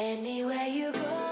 Anywhere you go,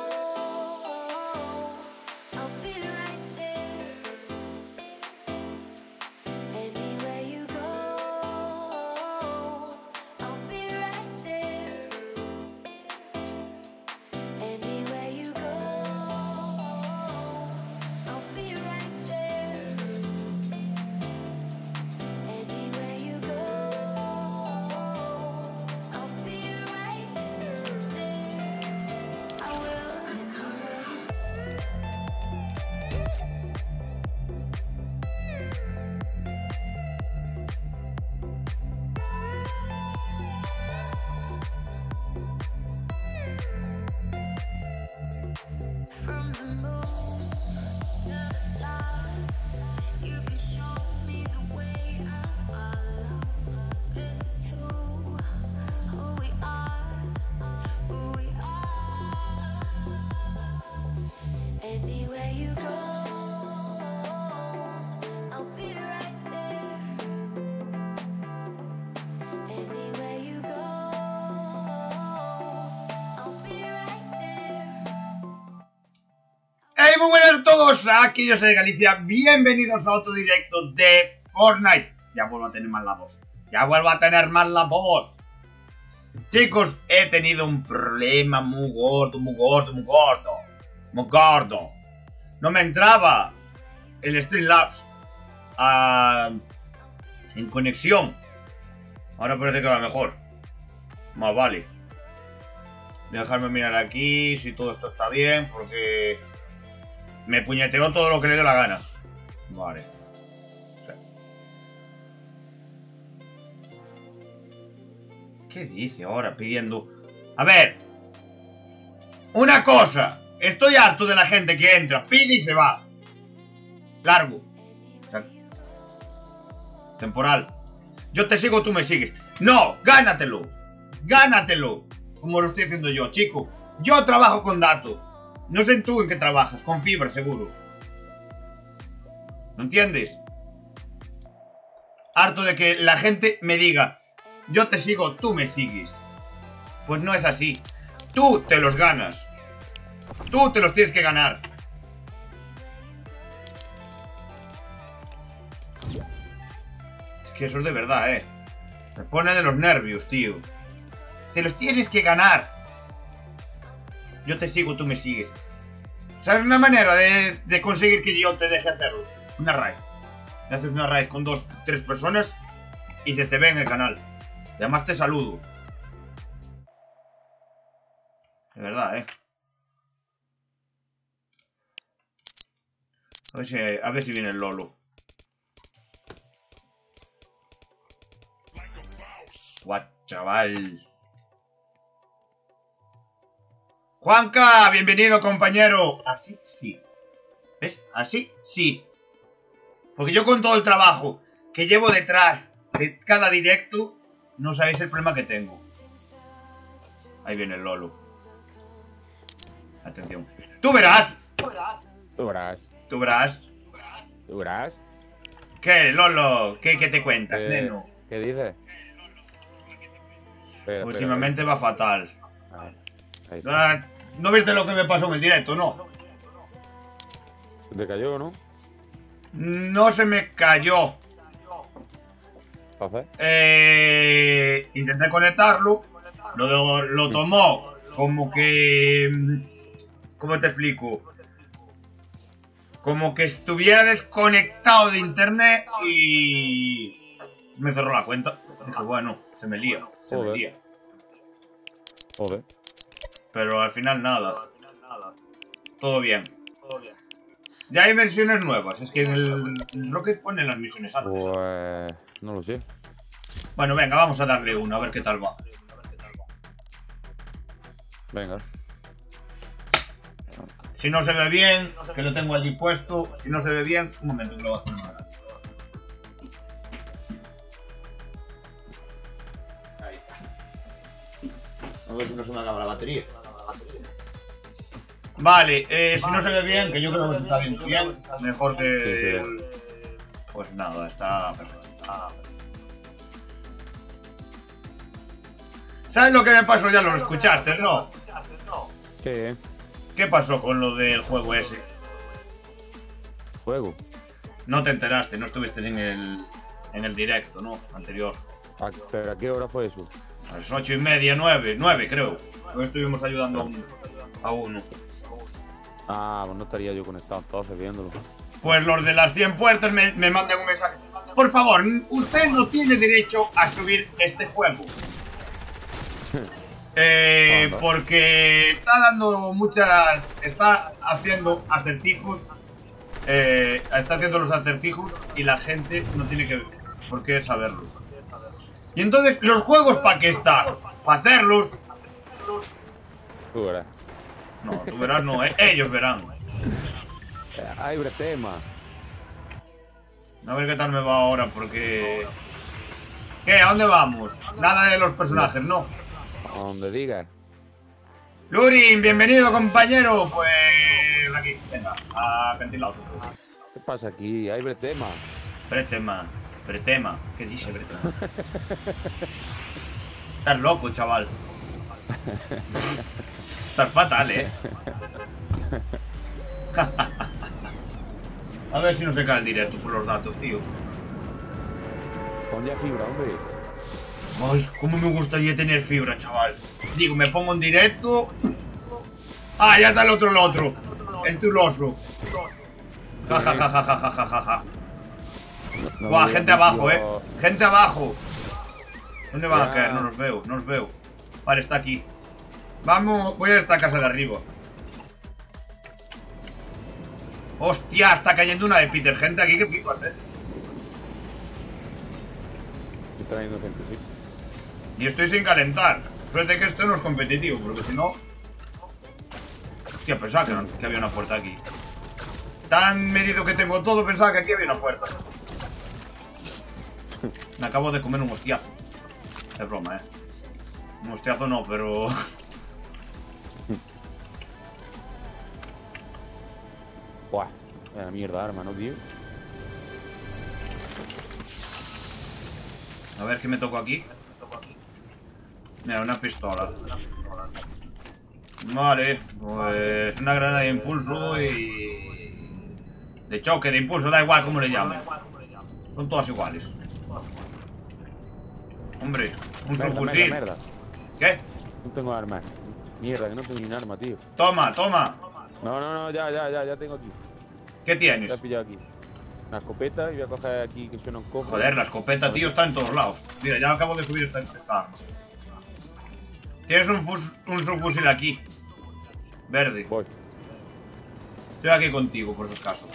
a todos! Aquí yo soy de Galicia. Bienvenidos a otro directo de Fortnite. Ya vuelvo a tener más la voz. Ya vuelvo a tener más la voz. Chicos, he tenido un problema muy gordo, muy gordo, muy gordo. Muy gordo. No me entraba el Streamlabs ah, en conexión. Ahora parece que va mejor. Más vale. Dejarme mirar aquí si todo esto está bien, porque me puñeteó todo lo que le dio la gana. Vale. ¿Qué dice ahora pidiendo? A ver. Una cosa. Estoy harto de la gente que entra, pide y se va. Largo. Temporal. Yo te sigo, tú me sigues. No, gánatelo. Gánatelo. Como lo estoy haciendo yo, chico. Yo trabajo con datos. No sé tú en qué trabajas, con fibra seguro. ¿No entiendes? Harto de que la gente me diga, yo te sigo, tú me sigues. Pues no es así. Tú te los ganas. Tú te los tienes que ganar. Es que eso es de verdad, eh. Me pone de los nervios, tío. Te los tienes que ganar. Yo te sigo, tú me sigues. ¿Sabes una manera de, conseguir que yo te deje hacerlo? Una raid. Haces una raid con dos, tres personas y se te ve en el canal. Y además te saludo. De verdad, eh. A ver si, a ver si viene el Lolo. What, chaval. Juanca, bienvenido compañero. Así sí. ¿Ves? Así sí. Porque yo con todo el trabajo que llevo detrás de cada directo, no sabéis el problema que tengo. Ahí viene el Lolo. Atención. Tú verás. Tú verás, Tú verás. tú verás. ¿Qué, Lolo? ¿Qué, qué te cuentas, ¿Qué, neno? ¿Qué dices? Últimamente va fatal. Ah, ¿No viste lo que me pasó en el directo? No. Se te cayó, ¿no? No se me cayó. Entonces, Eh, intenté conectarlo. Lo, lo tomó como que... mm, ¿Cómo te explico? Como que estuviera desconectado de internet y... Me cerró la cuenta. Dije, bueno, se me lía. Se me lía. joder. Pero al final nada. Todo bien. Ya hay versiones nuevas. Es que en el Rocket ponen las misiones antes. Pues. No lo sé. Bueno, venga, vamos a darle uno, a ver qué tal va. Venga. Si no se ve bien, que lo tengo allí puesto. Si no se ve bien, un momento que lo voy a hacer ahora. Ahí está. A ver si no se me acaba la batería. Vale, eh, si no se ve bien, que yo creo que se está viendo bien, mejor que... Sí, sí. Pues nada, está perfecto. está perfecto. ¿Sabes lo que me pasó? Ya lo escuchaste, ¿no? ¿Qué? ¿Qué pasó con lo del juego ese? Juego. No te enteraste, no estuviste en el, en el directo, ¿no? Anterior. ¿A, ¿Pero a qué hora fue eso? A las ocho y media, nueve, nueve creo. Hoy estuvimos ayudando a, un- a uno. Ah, pues no estaría yo conectado entonces viéndolo. Pues los de las 100 puertas me, me mandan un mensaje. Por favor, usted no tiene derecho a subir este juego. Eh, porque está dando muchas. Está haciendo acertijos. eh, está haciendo los acertijos y la gente no tiene que por qué saberlo. Y entonces, ¿los juegos para qué están? Para hacerlos. Tú verás. No, tú verás, no, eh, ellos verán. Hay tema. A ver qué tal me va ahora, porque... ¿Qué? ¿A dónde vamos? Nada de los personajes, ¿no? A donde digas. Lurin, bienvenido, compañero. Pues... Aquí, venga, a ventilados. ¿Qué pasa aquí? Hay tema. Bretema, Bretema. ¿Qué dice Bretema? Estás loco, chaval. estar fatal, ¿eh? A ver si no se cae el directo por los datos, tío. Pon fibra, hombre. Ay, cómo me gustaría tener fibra, chaval. Digo, me pongo en directo. Ah, ya está el otro, el otro. El tuloso. Ja, ja, ja, ja, ja, ja, ja, ja. No gente abajo, eh. Gente abajo. ¿Dónde van a caer? No los veo, no los veo. Vale, está aquí. Vamos, voy a esta casa de arriba. Hostia, está cayendo una de Peter. Gente aquí que pipas, eh. Está trayendo gente, sí. Y estoy sin calentar. Suerte que esto no es competitivo, porque si no... Hostia, pensaba que, no- que había una puerta aquí. Tan medido que tengo todo, pensaba que aquí había una puerta. Me acabo de comer un hostiazo. Es broma, eh. Un hostiazo no, pero... Buah. Mierda arma, ¿no, tío? A ver qué me tocó aquí. Mira, una pistola. Vale, pues una granada de impulso y... De choque, de impulso, da igual cómo le llames. Son todas iguales. Hombre, un Merda, subfusil. merda. ¿Qué? No tengo arma. Mierda, que no tengo ni un arma, tío. Toma, toma. No, no, no, ya, ya, ya, ya tengo aquí. ¿Qué Ya tienes? he pillado aquí. Una escopeta y voy a coger aquí que suena un cofre. Joder, la escopeta, tío, está en todos lados. Mira, ya acabo de subir esta, esta arma. Tienes un, fus- un subfusil aquí. Verde. Voy. Estoy aquí contigo, por si acaso.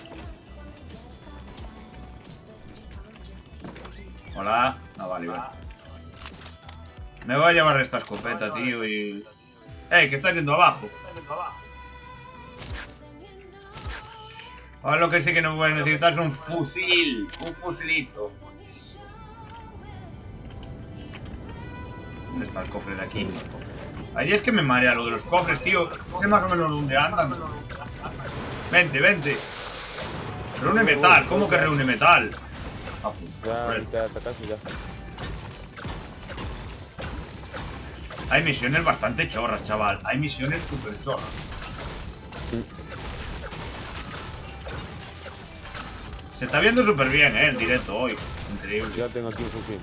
Hola. Ah, vale, vale. Me voy a llevar esta escopeta, tío, y... ¡Ey, que está yendo abajo! Ahora lo que sí que no voy a necesitar es un fusil. Un fusilito. ¿Dónde está el cofre de aquí? Ahí es que me marea lo de los cofres, tío. Sé más o menos dónde andan. Vente, vente. Reúne metal. ¿Cómo que reúne metal? Ah, pues, Ya, ya. Hay misiones bastante chorras, chaval. Hay misiones súper chorras. Se está viendo súper bien, eh, el directo hoy. Increíble. Ya tengo aquí un fusil.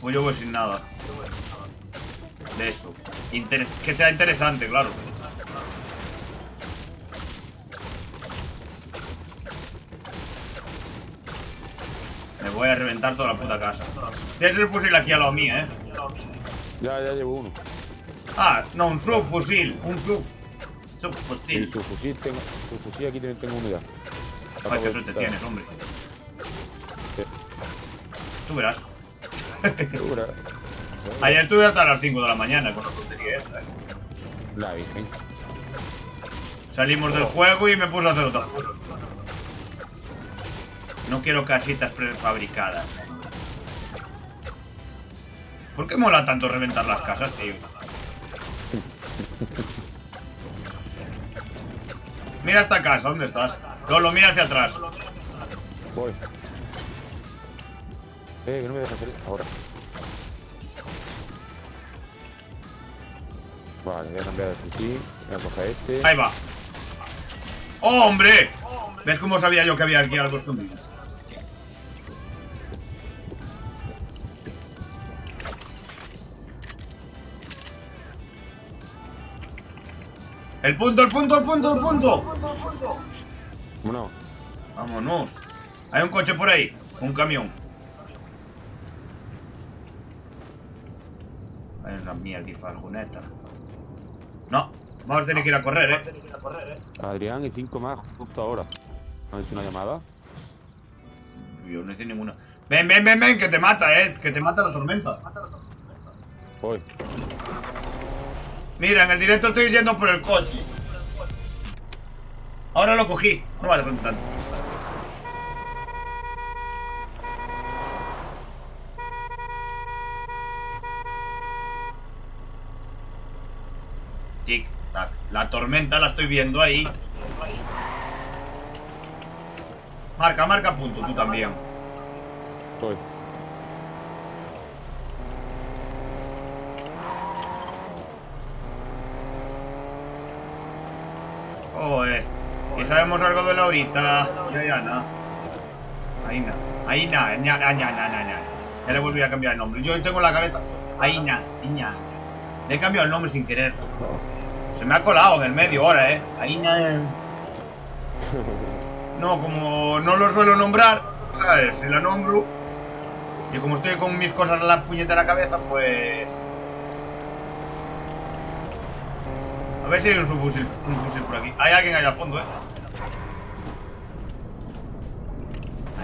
Pues yo voy sin nada. De eso. Que sea interesante, claro. Me voy a reventar toda la puta casa. Tienes el fusil aquí a lo mío, eh. Ya, ya llevo uno. Ah, no, un subfusil. Un sub. Subfusil. su fusil, tengo, su fusil aquí también tengo uno ya. Ay, qué suerte tienes, hombre. Sí. Tú verás. Ayer estuve hasta las 5 de la mañana con la tontería esta, eh. La virgen. Salimos del juego y me puse a hacer otras cosas. No quiero casitas prefabricadas. ¿Por qué mola tanto reventar las casas, tío? Mira esta casa, ¿dónde estás? Lolo, mira hacia atrás. Voy. Eh, que no me dejas hacer ahora. Vale, voy a cambiar de fusil. Voy a coger este. Ahí va. ¡Oh, hombre! ¿Ves cómo sabía yo que había aquí algo escondido? El punto, el punto, el punto, el punto. Vámonos. Vámonos. Hay un coche por ahí. Un camión. Hay una mierda y fargoneta. No, vamos a tener que ir a correr, eh. Adrián y cinco más justo ahora. ¿Han hecho una llamada? Yo no hice ninguna. Ven, ven, ven, ven, que te mata, eh. Que te mata la tormenta. Voy. Mira, en el directo estoy yendo por el coche. Ahora lo cogí. No vale tanto. Tic, tac. La tormenta la estoy viendo ahí. Marca, marca punto, tú también. Voy. Joder. ¿Y sabemos algo de la horita? Ya, ya, nada. Ahí nada. ña, ña, ña, ña, ña. Ya le volví a cambiar el nombre. Yo tengo en la cabeza. Ahí nada. ña. Le he cambiado el nombre sin querer. Se me ha colado en el medio ahora, eh. Nada. No, como no lo suelo nombrar, ¿sabes? Si la nombro. Y como estoy con mis cosas en la puñetera cabeza, pues. A ver si hay un subfusil, un fusil por aquí. Hay alguien allá al fondo, eh.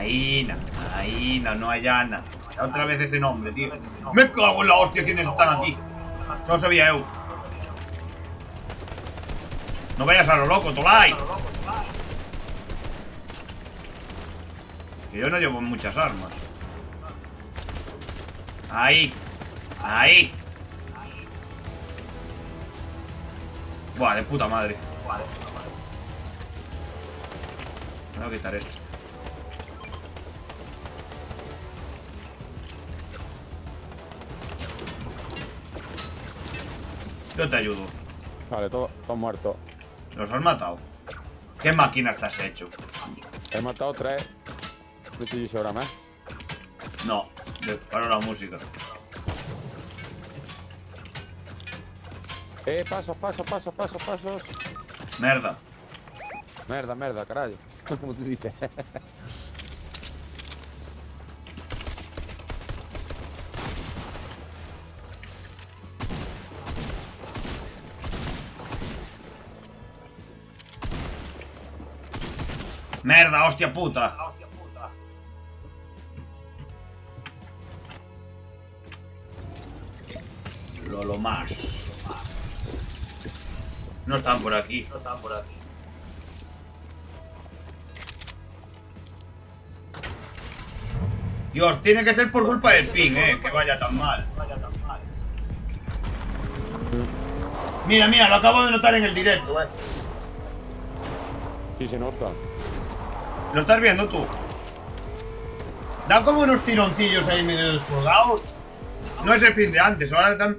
Ahí, na, ahí, na, no hay Ana. Otra vez ese nombre, tío. Me cago en la hostia, ¿quiénes están aquí? Solo sabía eu. No vayas a lo loco, Tolai. Que yo no llevo muchas armas. Ahí. Ahí. Buah, de puta madre. Me voy a quitar esto. Yo te ayudo. Vale, todo, todo muerto. ¿Los has matado? ¿Qué máquina estás hecho? He matado tres. No sé si ahora más. No, de, para la música. Eh, pasos, pasos, pasos, pasos, pasos. Merda. Merda, merda, carajo. Como tú dices. Merda, hostia puta. Lolo más. No están por aquí. No están por aquí. Dios, tiene que ser por culpa del ping, eh, que vaya tan mal. Mira, mira, lo acabo de notar en el directo, eh. Sí se nota. ¿Lo estás viendo tú? Da como unos tironcillos ahí medio descolgados. No es el fin de antes, ahora están...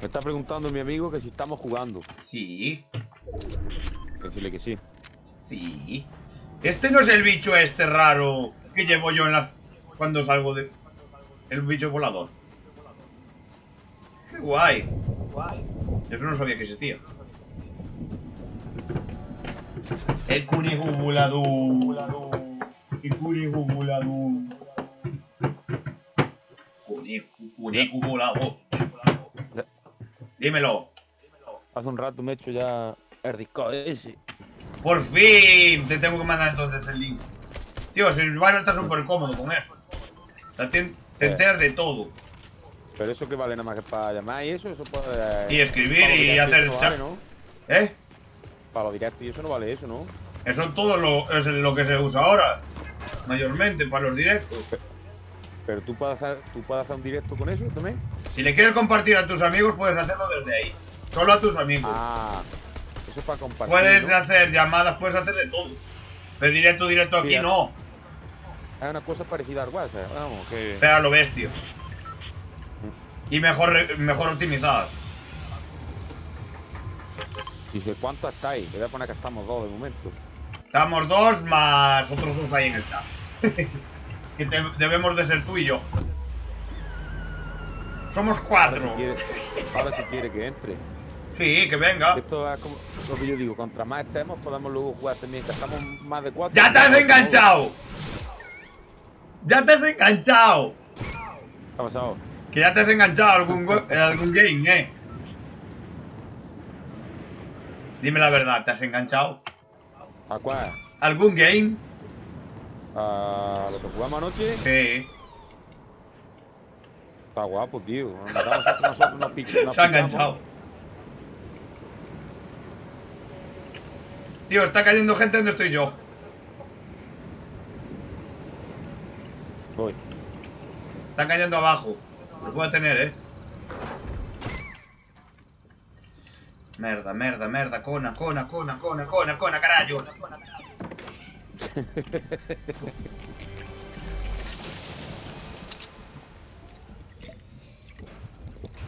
Me está preguntando mi amigo que si estamos jugando. Sí, Decirle que sí. sí. Este no es el bicho este raro que llevo yo en las... Cuando salgo de... El bicho volador. Qué guay. Eso no sabía que existía. El volador. El conejo volador. Dímelo. Hace un rato me he hecho ya el disco ese. Por fin te tengo que mandar entonces el link. Tío, si el Byron está súper cómodo con eso. Te, Eh. enteras de todo. Pero eso que vale nada más que para llamar y eso, eso puede. Y escribir y hacer vale, ¿no? ¿Eh? Para lo directo y eso no vale eso, ¿no? Eso es todo lo, es lo que se usa ahora. Mayormente para los directos. Pero tú puedes hacer, tú puedes hacer un directo con eso también. Si le quieres compartir a tus amigos, puedes hacerlo desde ahí. Solo a tus amigos. Ah, eso es para compartir. puedes ¿no? hacer llamadas, puedes hacer de todo. Pero directo, directo aquí no. Es una cosa parecida al WhatsApp, vamos, que. Pero a lo bestia. Y mejor, mejor optimizadas. Dice, ¿cuántos estáis? Le voy a poner que estamos dos de momento. Estamos dos más otros dos ahí en el chat. que te- debemos de ser tú y yo. Somos Ahora si cuatro. quiere, ahora si quiere que entre. Sí, que venga. Esto es como lo que yo digo, contra más estemos podemos luego jugar también, que estamos más de cuatro. ¡Ya te has enganchado! ¡Ya te has enganchado! ¿Qué ha pasado? Que ya te has enganchado algún, algún game, eh. Dime la verdad, ¿te has enganchado? ¿A cuál? ¿Algún game? ¿A lo que jugamos anoche? Sí. Está guapo, tío. Nos matamos nosotros, nos, pic- nos Se ha enganchado. Tío, está cayendo gente donde estoy yo. Voy. Está cayendo abajo. Lo puedo tener, eh. Merda, merda, merda, cona, cona, cona, cona, cona, cona, carajo.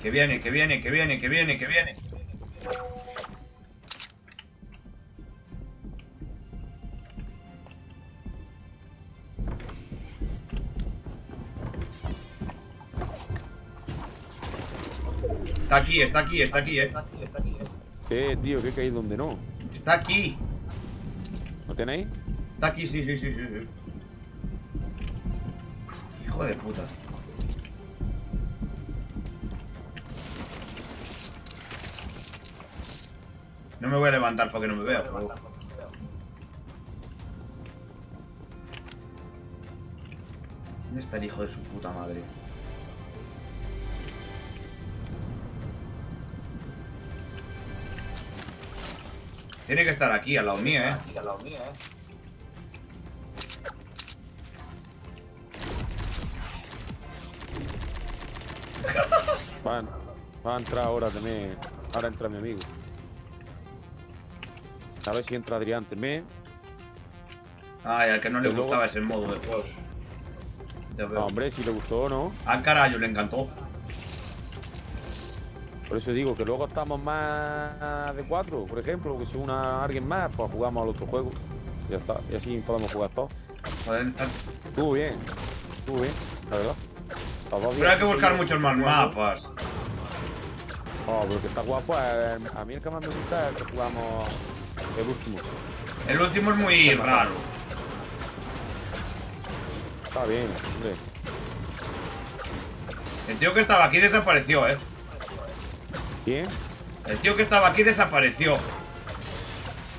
Que viene, que viene, que viene, que viene, que viene. Está aquí, está aquí, está aquí, eh. ¿Qué, tío? ¿Qué caí donde no? Está aquí. ¿No tenéis? Está aquí, sí, sí, sí, sí. Hijo de puta. No me voy a levantar porque no me veo. ¿Dónde está el hijo de su puta madre? Tiene que estar aquí, al lado mío, eh. Va, va a entrar ahora también. Ahora entra mi amigo. A ver si entra Adrián también. Ay, al que no le luego- gustaba ese modo de juego. No, hombre, si le gustó o no. Al carajo, le encantó. Por eso digo que luego estamos más de cuatro, por ejemplo, que si una alguien más, pues jugamos al otro juego. Ya está. Y así podemos jugar todos. Estuvo bien. Estuvo bien, la verdad. Pero hay que buscar muchos más mapas. Oh, pero que está guapo. eh, A mí el que más me gusta es que jugamos el último. El último es muy raro. Está bien, hombre. El tío que estaba aquí desapareció, eh. ¿Quién? El tío que estaba aquí desapareció.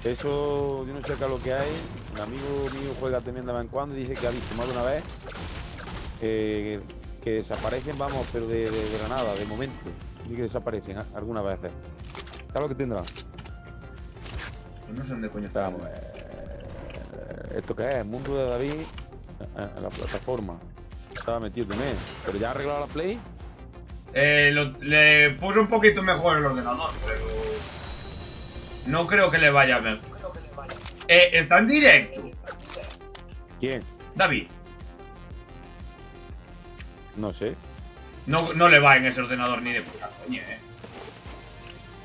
Eso, yo no sé es lo que hay. Un amigo mío juega también de vez en cuando y dice que ha visto más de una vez eh, que desaparecen, vamos, pero de, de, de la nada, de momento. Y que desaparecen algunas veces. ¿Sabes lo que tendrá? Pues no sé dónde coño está. Eh, ¿Esto qué es? El mundo de David eh, en la plataforma. Estaba metido también. Pero ya ha arreglado la Play. Eh, lo- le puse un poquito mejor el ordenador, pero... No creo que le vaya mejor. Eh, está en directo. ¿Quién? David. No sé. No, no le va en ese ordenador ni de puta coña, eh.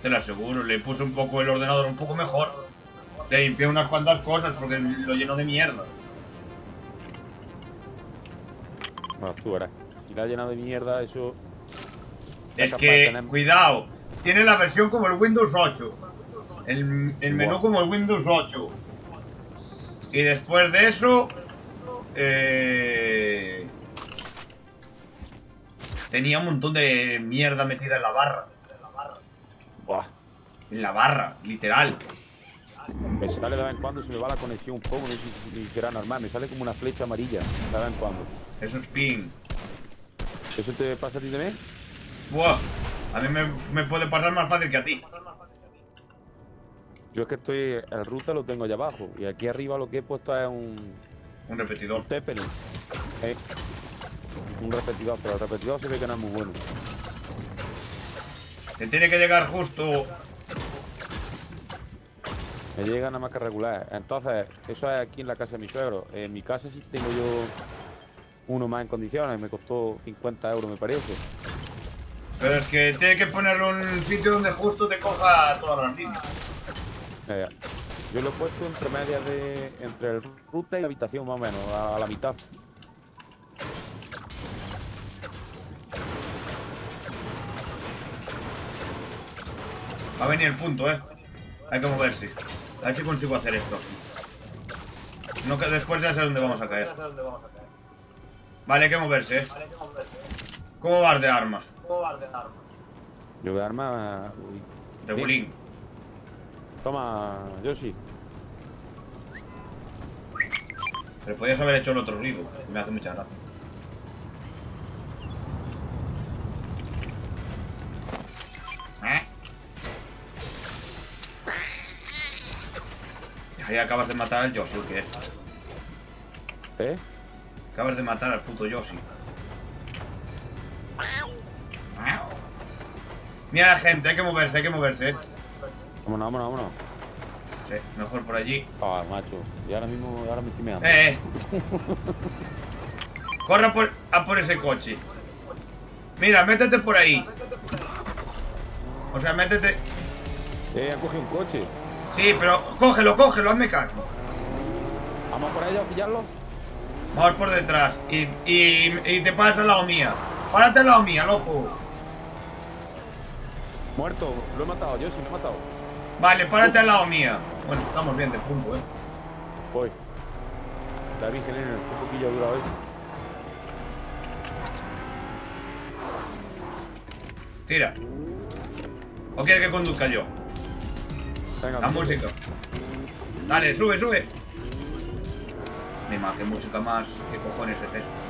Te lo aseguro, le puse un poco el ordenador un poco mejor. Le limpié unas cuantas cosas porque lo lleno de mierda. Bueno, tú verás. Si la ha llenado de mierda, eso. Es que, cuidado, tiene la versión como el Windows 8. El, el menú como el Windows 8. Y después de eso... eh, tenía un montón de mierda metida en la barra. En la barra, literal. Me sale de vez en cuando, se me va la conexión un poco, no sé si será normal, me sale como una flecha amarilla de vez en cuando. Eso es ping. ¿Eso te pasa a ti también? Buah, a mí me, me puede pasar más fácil que a ti. Yo es que estoy, el router lo tengo allá abajo y aquí arriba lo que he puesto es un, Un repetidor. un Zeppelin. Eh, un repetidor, pero el repetidor se ve que no es muy bueno. Te tiene que llegar justo... Me llega nada más que regular. Entonces, eso es aquí en la casa de mi suegro. En mi casa sí tengo yo uno más en condiciones, me costó 50 euros me parece. Pero es que tiene que ponerlo en un sitio donde justo te coja todas las líneas. Ya, ya. Yo lo he puesto entre medias de. entre el ruta y la habitación, más o menos, a, a la mitad. Va a venir el punto, eh. Hay que moverse. A ver si consigo hacer esto. No que después ya sé dónde vamos a caer. Vale, hay que moverse, eh. ¿Cómo vas de armas? Yo de arma. uy. De Bien. bulín. Toma, Yoshi. Pero podías haber hecho el otro rigo. Me hace mucha gracia. ¿Eh? Ahí acabas de matar al Yoshi, ¿o ¿qué es? ¿Eh? Acabas de matar al puto Yoshi. Mira la gente, hay que moverse, hay que moverse. Vámonos, vámonos, vámonos. Sí, mejor por allí. Ah, macho. Y ahora mismo, ahora me estoy meando. Eh, eh. Corre a por, a por ese coche. Mira, métete por ahí. O sea, métete. Eh, ha cogido un coche. Sí, pero cógelo, cógelo, hazme caso. Vamos por allá a pillarlo. Vamos por detrás. Y, y, y te paras al lado mía. Párate al lado mía, loco. Muerto. Lo he matado, Yoshi, lo he matado. Vale, párate al lado mía. Bueno, estamos bien de punto, eh. Voy. La virgen en un poquillo dura hoy. Tira. ¿O quieres que conduzca yo? Venga, La música. Dale, sube, sube. Ni más, qué música más. ¿Qué cojones es eso?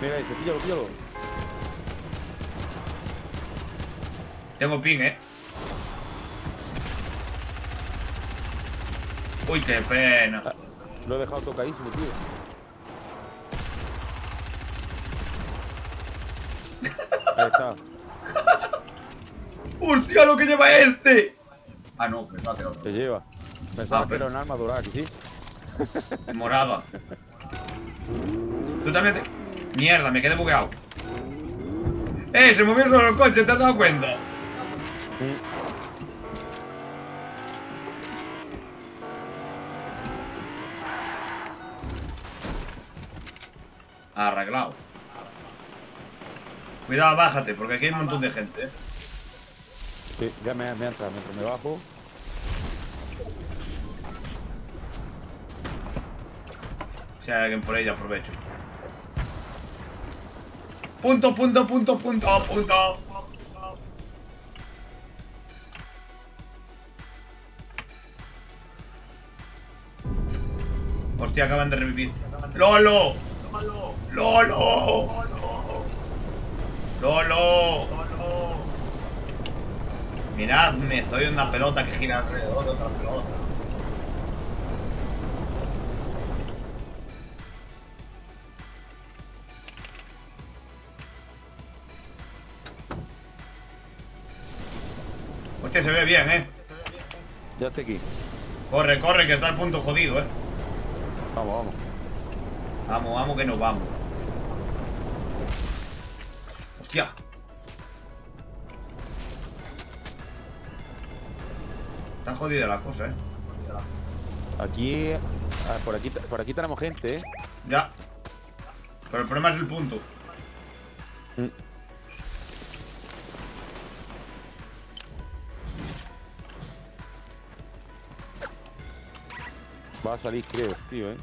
Mira ese, píllalo, píllalo. Tengo ping, eh. Uy, qué pena. Ah, Lo he dejado tocadísimo, tío. Ahí está. ¡Hostia, lo que lleva este! Ah, no, que no hace otro. Te lleva. Pensaba Ah, que pero- era un arma dorada, que sí. Morada. Tú también te... Mierda, me quedé bugueado. ¡Eh! Se movió solo el coche, ¿te has dado cuenta? Arreglado. Cuidado, bájate, porque aquí hay un montón de gente, ¿eh? Sí, ya me, me entra, mientras me bajo. Si hay alguien por ahí, aprovecho. Punto, punto, punto, punto, punto. Hostia, acaban de revivir. ¡Lolo! ¡Lolo! ¡Lolo! Miradme, soy una pelota que gira alrededor de otra pelota. Se ve bien, ¿eh? Ya estoy aquí. Corre, corre, que está el punto jodido, ¿eh? Vamos, vamos. Vamos, vamos, que nos vamos. Hostia. Está jodida la cosa, ¿eh? Aquí, ah, por aquí, por aquí tenemos gente, ¿eh? Ya. Pero el problema es el punto. Mm. Va a salir, creo, tío, ¿eh?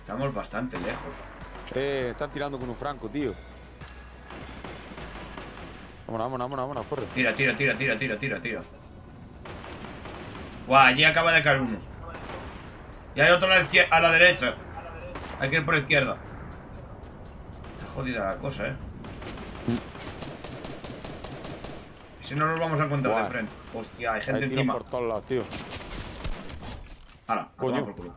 Estamos bastante lejos. Eh, están tirando con un franco, tío. Vámonos, vámonos, vámonos, vámonos, corre. Tira, tira, tira, tira, tira, tira, tira. Guau, allí acaba de caer uno. Y hay otro a la, izquier- a la derecha. Hay que ir por la izquierda. Está jodida la cosa, eh. Si no nos vamos a encontrar de frente. Hostia, hay gente Hay encima. por todos lados, tío. Hala, a Coño. tomar por culo.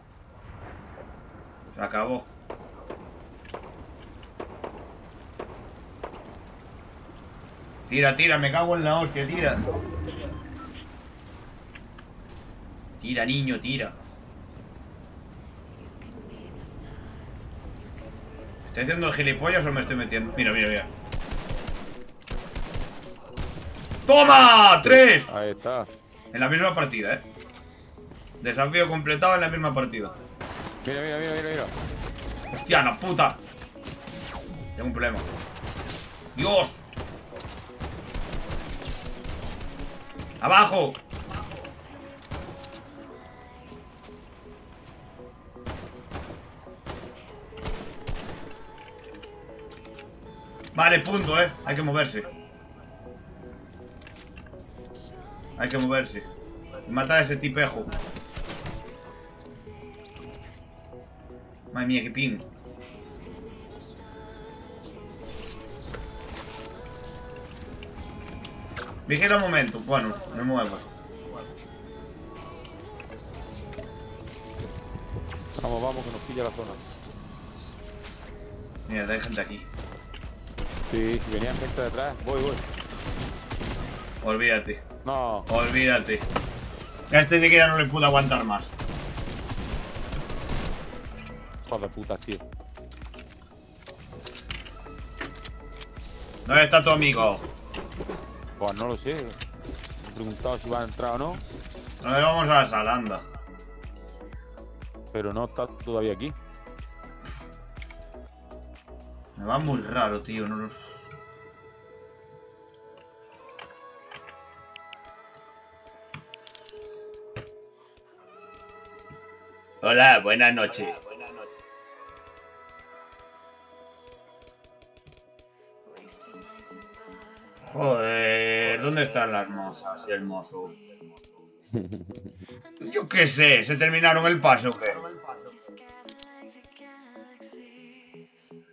Se acabó. Tira, tira, me cago en la hostia, tira. Tira, niño, tira. ¿Estoy haciendo gilipollas o me estoy metiendo? Mira, mira, mira. ¡Toma! ¡Tres! Ahí está. En la misma partida, ¿eh? Desafío completado en la misma partida. Mira, mira, mira, mira, mira. ¡Hostia, la puta! Tengo un problema. ¡Dios! ¡Abajo! Vale, punto, eh. Hay que moverse. Hay que moverse. Matar a ese tipejo. Madre mía, qué ping. Vigila un momento. Bueno, me muevo. Vamos, vamos, que nos pilla la zona. Mira, hay gente aquí. Sí, si venía gente detrás, voy, voy. Olvídate. No, Olvídate. A este de que ya no le pude aguantar más. de puta, tío. ¿Dónde está tu amigo? Pues no lo sé. Me he preguntado si va a entrar o no, Nos vamos a la salanda. pero no está todavía aquí. Me va muy raro, tío. No lo- Hola, buenas noches. Joder, ¿dónde están las mozas y el mozo? Yo qué sé, ¿se terminaron el paso o qué?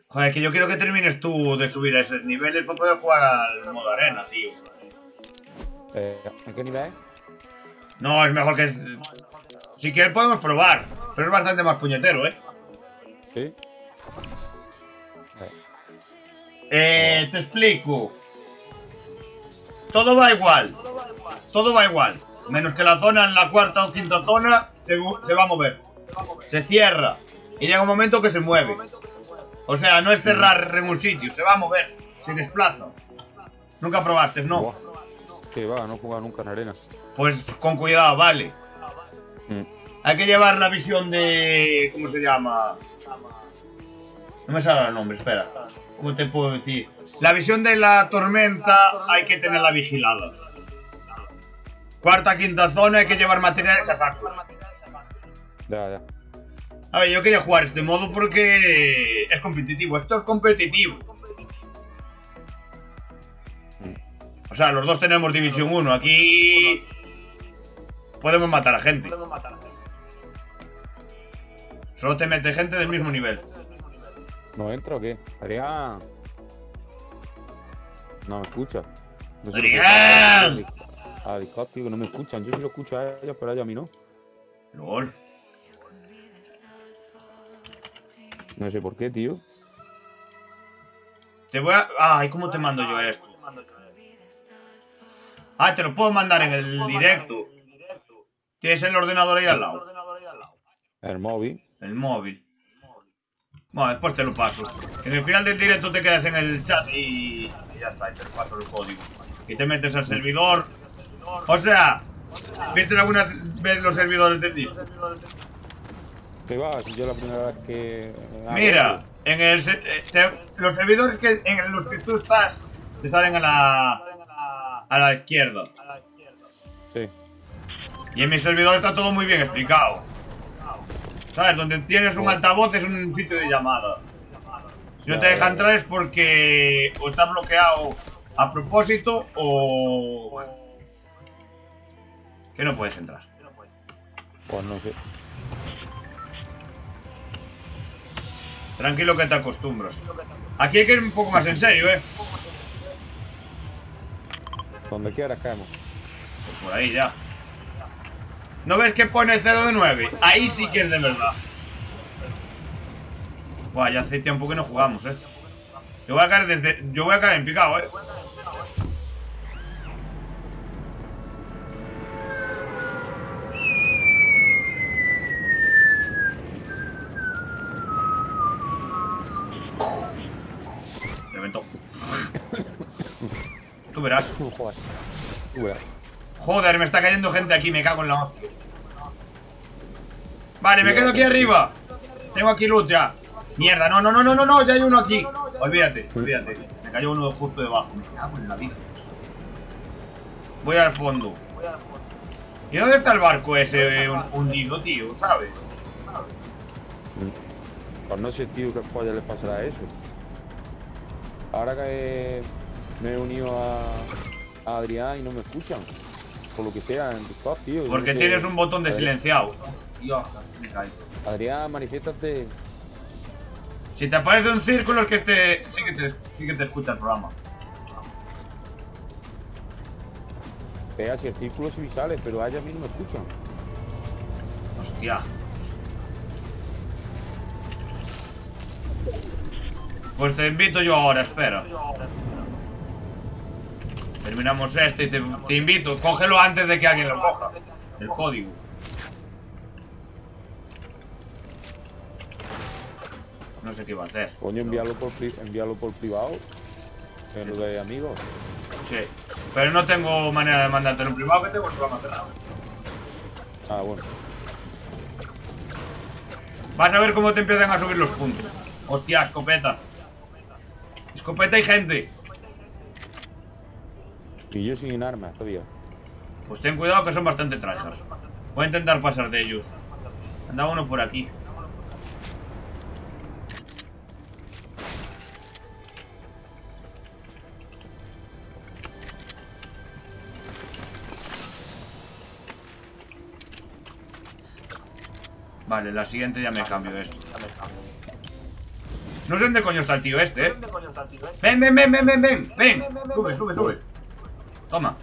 Joder, que yo quiero que termines tú de subir a esos niveles para poder jugar al modo arena, tío. Eh, ¿En qué nivel? No, es mejor que... Si quieres podemos probar, pero es bastante más puñetero, ¿eh? Sí. Eh, te explico. Todo va igual. Todo va igual. Menos que la zona en la cuarta o quinta zona se, va a mover. Se cierra. Y llega un momento que se mueve. O sea, no es cerrar en un sitio, se va a mover. Se desplaza. Nunca probaste, ¿no? Que va, no he jugado nunca en arena. Pues con cuidado, vale. Mm. Hay que llevar la visión de... ¿Cómo se llama? No me sale el nombre, espera. ¿Cómo te puedo decir? La visión de la tormenta hay que tenerla vigilada. Cuarta, quinta zona hay que llevar materiales a saco. Ya, ya. A ver, yo quería jugar este modo porque es competitivo. Esto es competitivo. O sea, los dos tenemos División 1. Aquí podemos matar a gente. Solo te mete gente del mismo nivel. ¿No entra o qué? Adrián. No me escucha. No sé Adrián. qué. Ah, Discord, tío, que no me escuchan. Yo sí lo escucho a ellos, pero a ellos a mí no. LOL. No sé por qué, tío. Te voy a... Ay, ¿cómo te mando yo esto? Ah, te lo puedo mandar en el directo. Tienes el ordenador ahí al lado. El móvil. El móvil. Bueno, después te lo paso. En el final del directo te quedas en el chat y, y ya está, y te paso el código. Y te metes al servidor. O sea, ¿viste alguna vez los servidores del disco? ¿Qué va? Yo la primera vez que. hago Mira, en el eh, te- los servidores que, en los que tú estás te salen a la a la izquierda. Sí. Y en mi servidor está todo muy bien explicado. ¿Sabes? Donde tienes un altavoz es un sitio de llamada. Si no te deja entrar es porque o está bloqueado a propósito o... Que no puedes entrar. Pues no sé. Tranquilo que te acostumbras. Aquí hay que ir un poco más en serio, ¿eh? Donde quieras caemos. Pues por ahí ya. ¿No ves que pone 0 de 9? Ahí sí que es de verdad. Buah, ya hace tiempo que no jugamos, eh. Yo voy a caer desde. Yo voy a caer en picado, eh. Tú verás. Tú verás. Joder, me está cayendo gente aquí, me cago en la hostia. Vale, me quedo aquí arriba. Tengo aquí luz ya. Mierda, no, no, no, no, no, no, ya hay uno aquí. Olvídate, olvídate. Me cayó uno justo debajo. Me cago en la vida. Voy al fondo. ¿Y dónde está el barco ese eh, hundido, tío? ¿Sabes? Pues no sé, tío, qué polla le pasará a eso. Ahora que me he unido a, a Adrián y no me escuchan. Por lo que sea, en TikTok, tío. Porque no tienes un botón de silenciado. Dios, casi me caigo. Adrián, manifiéstate. Si te aparece un círculo es que te, sí, que te, sí que te escucha el programa. Vea, si el círculo sí sale, pero a ella a mí no me escuchan. Hostia. Pues te invito yo ahora, espera. Terminamos este y te, te invito. Cógelo antes de que alguien lo coja. El código. No sé qué iba a hacer. Coño, envíalo por, envíalo por privado. En lo de amigos. Sí. Pero no tengo manera de mandártelo en privado que tengo el programa cerrado. Ah, bueno. Vas a ver cómo te empiezan a subir los puntos. Hostia, escopeta. Escopeta y gente. Y yo sin armas todavía. Pues ten cuidado que son bastante tryhards. Voy a intentar pasar de ellos. Anda uno por aquí. Vale, la siguiente ya me cambio de esto. No sé dónde coño está el tío este, eh. Ven, ven, ven, ven, ven, ven, ven. Sube, sube, sube. Toma.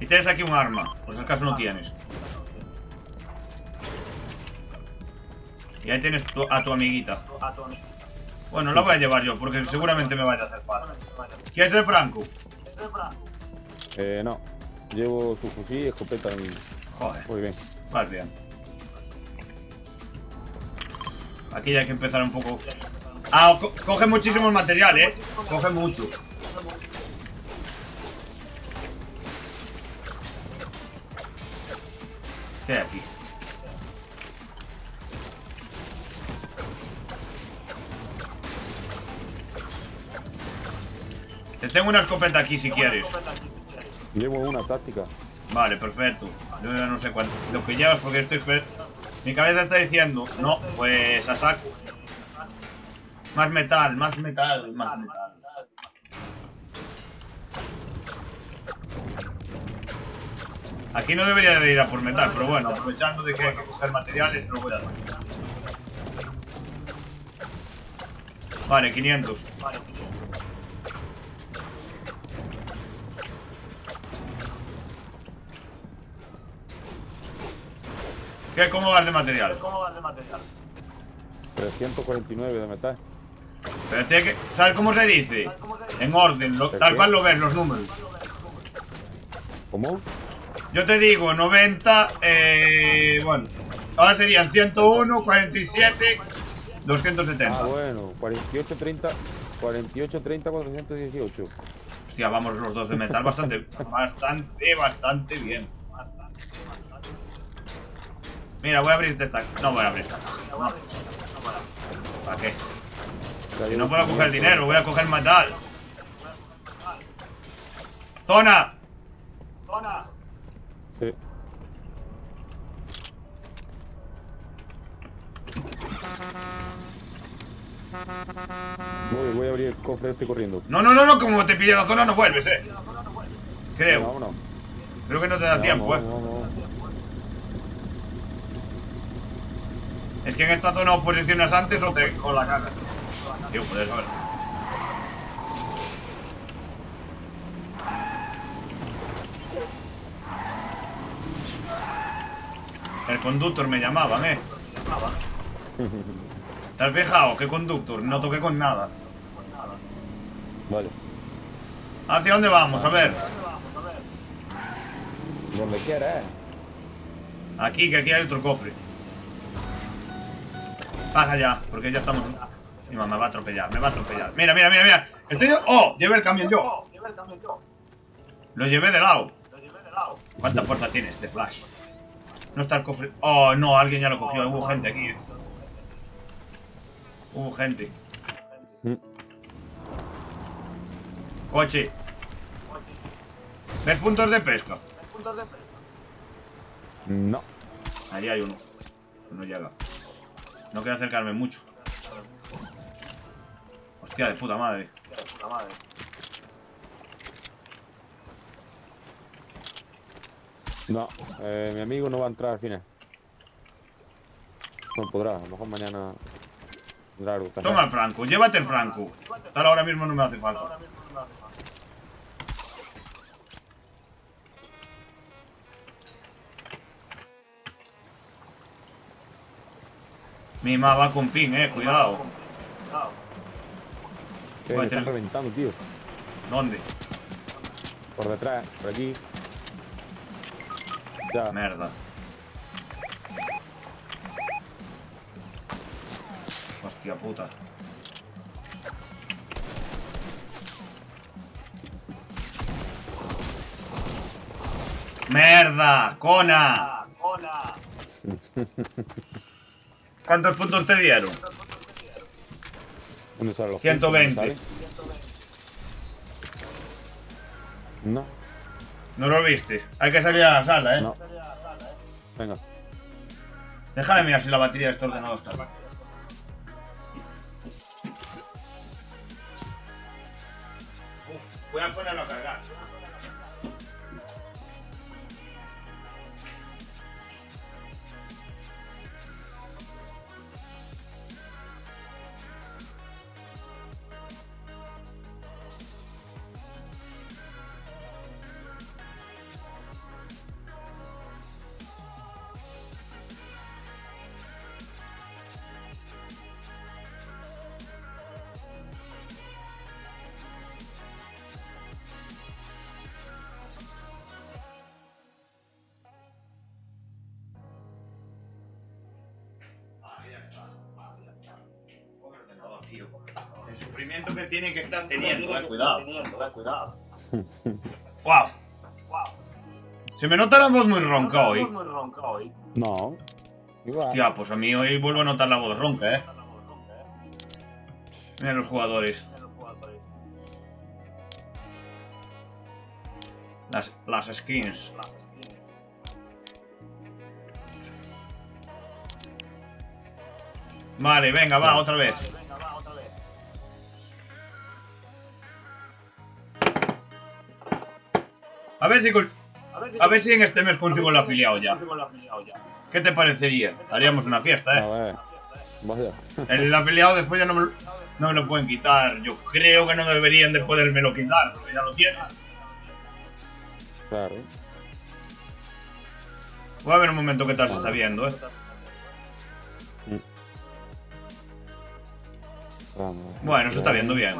Y tienes aquí un arma, por si acaso no tienes. Y ahí tienes tu- a tu amiguita. Bueno, la voy a llevar yo, porque seguramente me vaya a hacer falta. ¿Quieres el Franco? Eh, no. Llevo su fusil, escopeta y... Joder, Muy bien. vas bien. Aquí ya hay que empezar un poco... Ah, co- coge muchísimos material, eh. Coge mucho. ¿Qué hay aquí? Te tengo una escopeta aquí si quieres. Llevo una táctica. Vale, perfecto. Yo no sé cuánto. Lo que llevas porque estoy... Mi cabeza está diciendo, no, pues a saco. Más metal, más metal, más metal. Aquí no debería de ir a por metal, pero bueno, aprovechando de que hay que coger materiales, lo voy a hacer. Vale, 500. ¿Qué? ¿Cómo vas de material? 349 de metal. Pero tiene que... ¿Sabes cómo se dice? En orden, lo- tal cual lo ves, los números. ¿Cómo? Yo te digo, 90, eh, bueno, ahora serían 101, 47, 270. Ah, bueno. 48, 30... 48, 30, 418. Hostia, vamos los dos de metal bastante, bastante, bastante bien. Mira, voy a abrirte esta... No voy a abrir esta. No. ¿Para qué? Si no puedo coger 500. dinero, voy a coger metal. ¡Zona! Sí. Voy, voy a abrir el cofre este corriendo. No, no, no, no, como te pille la zona no vuelves, eh. Creo. vámonos. Creo que no te da tiempo, eh. Es que en esta zona o posicionas antes o te o la cagas. Tío. El conductor me llamaban, eh. ¿Te has fijado? ¿Qué conductor? No toqué con nada. Vale. ¿Hacia dónde vamos? A ver. Donde quiera, eh. Aquí, que aquí hay otro cofre. Baja ya, porque ya estamos... Mi mamá me va a atropellar, me va a atropellar. Mira, mira, mira, mira. Estoy... ¡Oh! Llevé el camión yo. Lo llevé de lado. ¿Cuánta fuerza tiene este flash? No está el cofre... Oh, no, alguien ya lo cogió. Hubo gente aquí. eh. Hubo gente. Coche. ¿Ves puntos de pesca? No. Ahí hay uno. No llega. No quiero acercarme mucho. Hostia, de puta madre. No. Eh, mi amigo no va a entrar al final. No podrá. A lo mejor mañana. tendrá algo. Toma el Franco, llévate el Franco. Tal ahora mismo no me hace falta. Mi ma va con pin, eh, cuidado. Eh, me están reventando, tío. ¿Dónde? Por detrás, por aquí. Ya. Merda. Hostia puta. ¡Merda! ¡Cona! ¿Cuántos puntos te dieron? ¿Dónde salen los 120. puntos? ¿Dónde sale? No, ¿No lo viste? Hay que salir a la sala, ¿eh? no. Venga. Déjame mirar si la batería de este ordenador está. Voy a ponerlo a cargar. Teniendo, eh. Cuidado. Wow. Se me nota la voz muy ronca hoy. No. Igual. Ya, pues a mí hoy vuelvo a notar la voz ronca, eh. Mira los jugadores. Las, las skins. Vale, venga, va, otra vez. A ver si con- a ver si en este mes consigo el afiliado ya. ¿Qué te parecería? Haríamos una fiesta, A eh. ver. Vaya. El afiliado después ya no me, lo- no me lo pueden quitar. Yo creo que no deberían de podérmelo quitar, porque ya lo tienes. Claro. Voy a ver un momento qué tal se está viendo, eh. Bueno, se está viendo bien.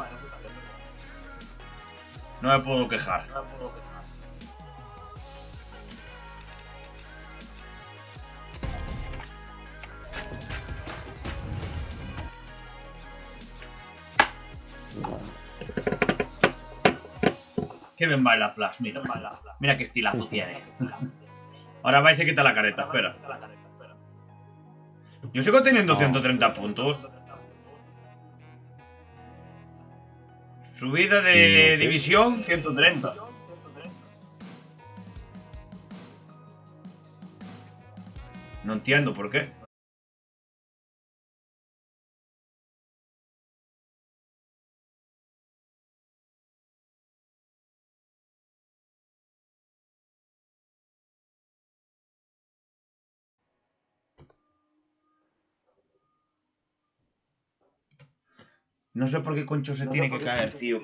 No me puedo quejar. Qué bien baila Flash, mira. Mira qué estilazo tiene. Ahora vais y quita la careta, espera. Yo sigo teniendo No. 130 puntos. Subida de No sé. división 130. No entiendo por qué. No sé por qué concho se tiene que caer, tío.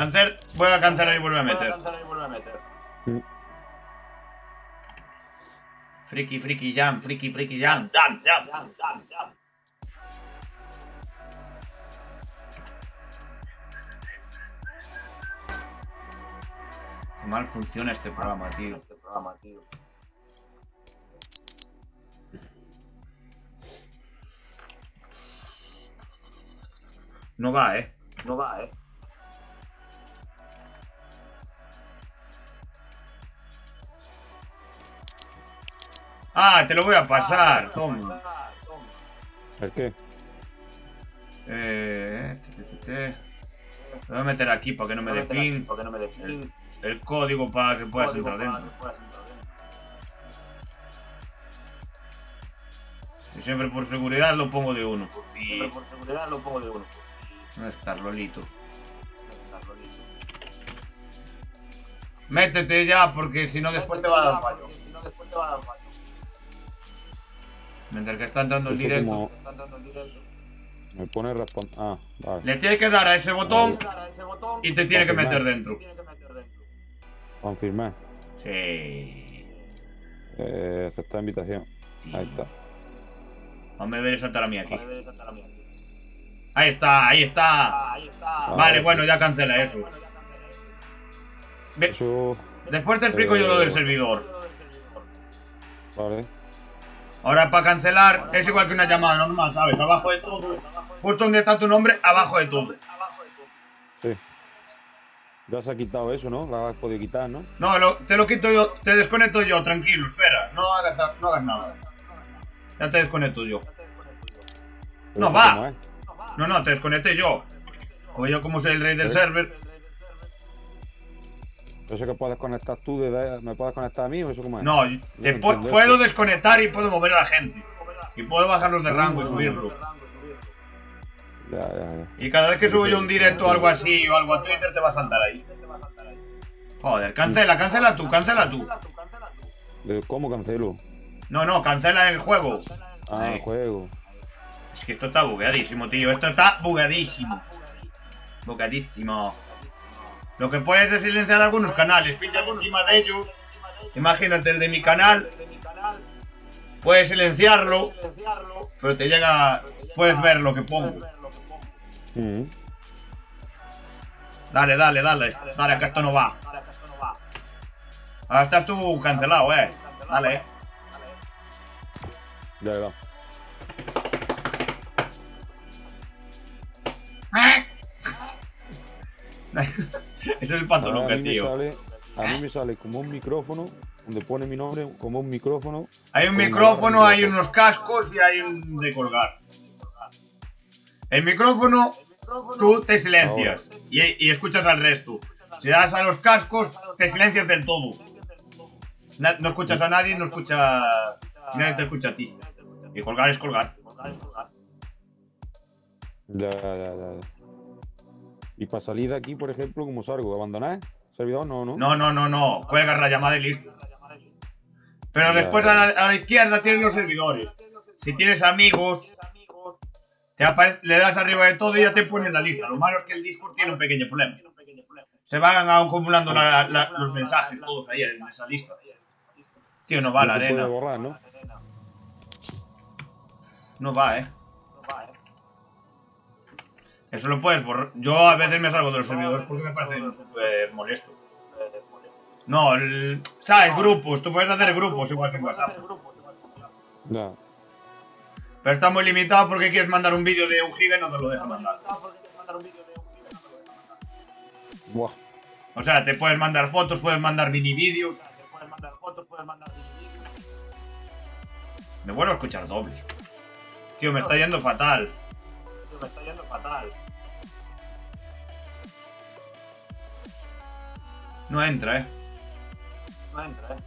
Voy a cancelar y vuelve a meter. Mm. Friki, friki, jam, friki, friki, jam, jam, jam, jam, jam, jam. Qué mal funciona este programa, tío. No va, eh. No va, eh. Ah, te lo voy a pasar, toma. ¿El qué? Eh, te, te, te. Lo voy a meter aquí para que no me dé ping. Porque no ping. El código para que puedas Código entrar para dentro. que puedas entrar dentro. Y siempre por seguridad lo pongo de uno. Siempre por seguridad lo pongo de uno. ¿Dónde está el Lolito? Métete ya porque si no después te va a dar fallo. Porque Si no, después te va a dar fallo. Mientras que está entrando en Eso directo. como me pone responder. Ah, vale. Le tienes que dar a ese botón y te tiene que meter dentro. Confirmar. Sí. Eh, aceptar invitación. Ahí está. Vamos a ver saltar a mí aquí. Ahí está, ahí está. Ah, ahí está. Vale, bueno, ya cancela eso. Eso. Después te explico yo del servidor. Lo del servidor. Vale. Ahora para cancelar es igual que una llamada normal, ¿sabes? Abajo de todo. Justo donde está tu nombre, abajo de todo. Abajo de todo. Sí. Ya se ha quitado eso, ¿no? La has podido quitar, ¿no? No, lo- te lo quito yo, te desconecto yo, tranquilo, espera. No hagas, no hagas nada. Ya te desconecto yo. Ya te desconecto yo. Pero No, va. No. No, te desconecté yo. O yo como soy el rey del ¿Eh? server. El rey del server. Eso que puedes conectar tú, ¿me puedes conectar a mí o eso cómo es? No, te No puedo esto. desconectar y puedo mover a la gente. Y puedo bajarlos de rango y subirlo. Ya, ya, ya. Y cada vez que subo yo un directo o algo así o algo a Twitter te va a saltar ahí. Joder, cancela, cancela tú, cancela tú. ¿Cómo cancelo? No, no, cancela el juego. Ah, el juego. Es que esto está bugueadísimo, tío. Esto está bugueadísimo. Bugueadísimo. Lo que puedes es silenciar algunos canales. Pincha encima de ellos. Imagínate el de mi canal. Puedes silenciarlo. Pero te llega. Puedes ver lo que pongo. Mm. Dale, dale, dale. Dale, que esto no va. Ahora estás tú cancelado, eh. Dale, eh. Ya, Ese es el pato Ahora a Luca, mí me tío. sale, a mí me sale como un micrófono, donde pone mi nombre, como un micrófono. Hay un micrófono, hay unos cascos y hay un de colgar. El micrófono, tú te silencias y, y escuchas al resto. Si das a los cascos, te silencias del todo. No escuchas a nadie, no escucha. Nadie te escucha a ti. Y colgar es colgar. Ya, ya, ya. Y para salir de aquí, por ejemplo, ¿cómo salgo? ¿Abandonar? ¿Servidor? No, no. No, no, no, no. Cuelgas la llamada y listo. Pero después a la, a la izquierda tienes los servidores. Si tienes amigos, te le das arriba de todo y ya te pone la lista. Lo malo es que el Discord tiene un pequeño problema. Se van acumulando la- la- los mensajes todos ahí en esa lista. Tío, no va No la arena. borrar, ¿no? No va, eh. Eso lo puedes borrar. Yo a veces me salgo de los servidores porque me parece súper molesto. No, el- ¿sabes? Grupos. Tú puedes hacer grupos igual que en WhatsApp. Ya. Pero está muy limitado porque quieres mandar un vídeo de un giga y no te lo deja mandar. Buah. O sea, te puedes mandar fotos, puedes mandar mini vídeos. Me vuelvo a escuchar doble. Tío, me está yendo fatal. Me está yendo fatal. No entra, eh. No entra, eh.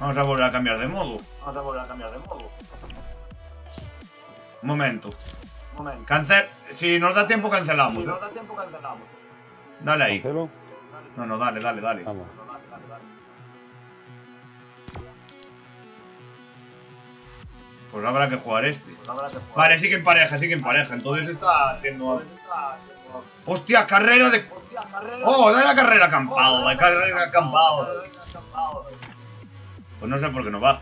Vamos a volver a cambiar de modo. Vamos a volver a cambiar de modo. Un momento. Un momento. Cancel. Si nos da tiempo, cancelamos. Si eh. no da tiempo, cancelamos. Dale ahí. ¿Cancelo? No, no, dale, dale, dale. Vamos. Pues habrá que jugar este. Pues que jugar. Vale, sí que en pareja, sí que en pareja. Entonces está haciendo. Hostia, carrera de. Oh, de la carrera acampado, de carrera acampado. Pues no sé por qué no va.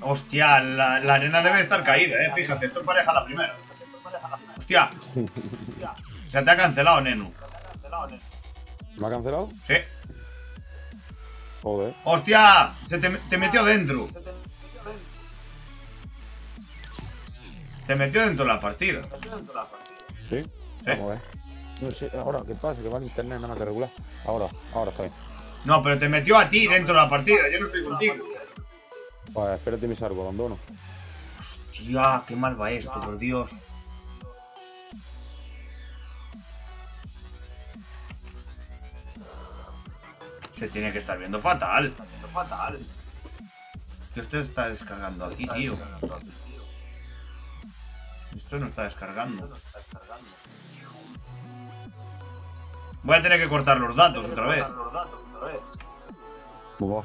Hostia, la, la arena debe estar caída, eh. Fíjate, esto es pareja la primera. Hostia, se te ha cancelado, Nenu. ¿Me ha cancelado? Sí. Joder. Hostia, se te, te metió dentro. Se metió dentro de la partida. ¿Sí? Vamos a ver. No sé, ahora, ¿qué pasa? Que va el internet nada más que regular. Ahora, ahora está bien. No, pero te metió a ti dentro de la partida. Yo no estoy contigo. Pues espérate, me salgo, abandono. Hostia, qué mal va esto, por Dios. Se tiene que estar viendo fatal. Está haciendo fatal. Que esto está descargando aquí, Está tío. Esto no está descargando. Voy a tener que cortar los datos otra vez. Buah,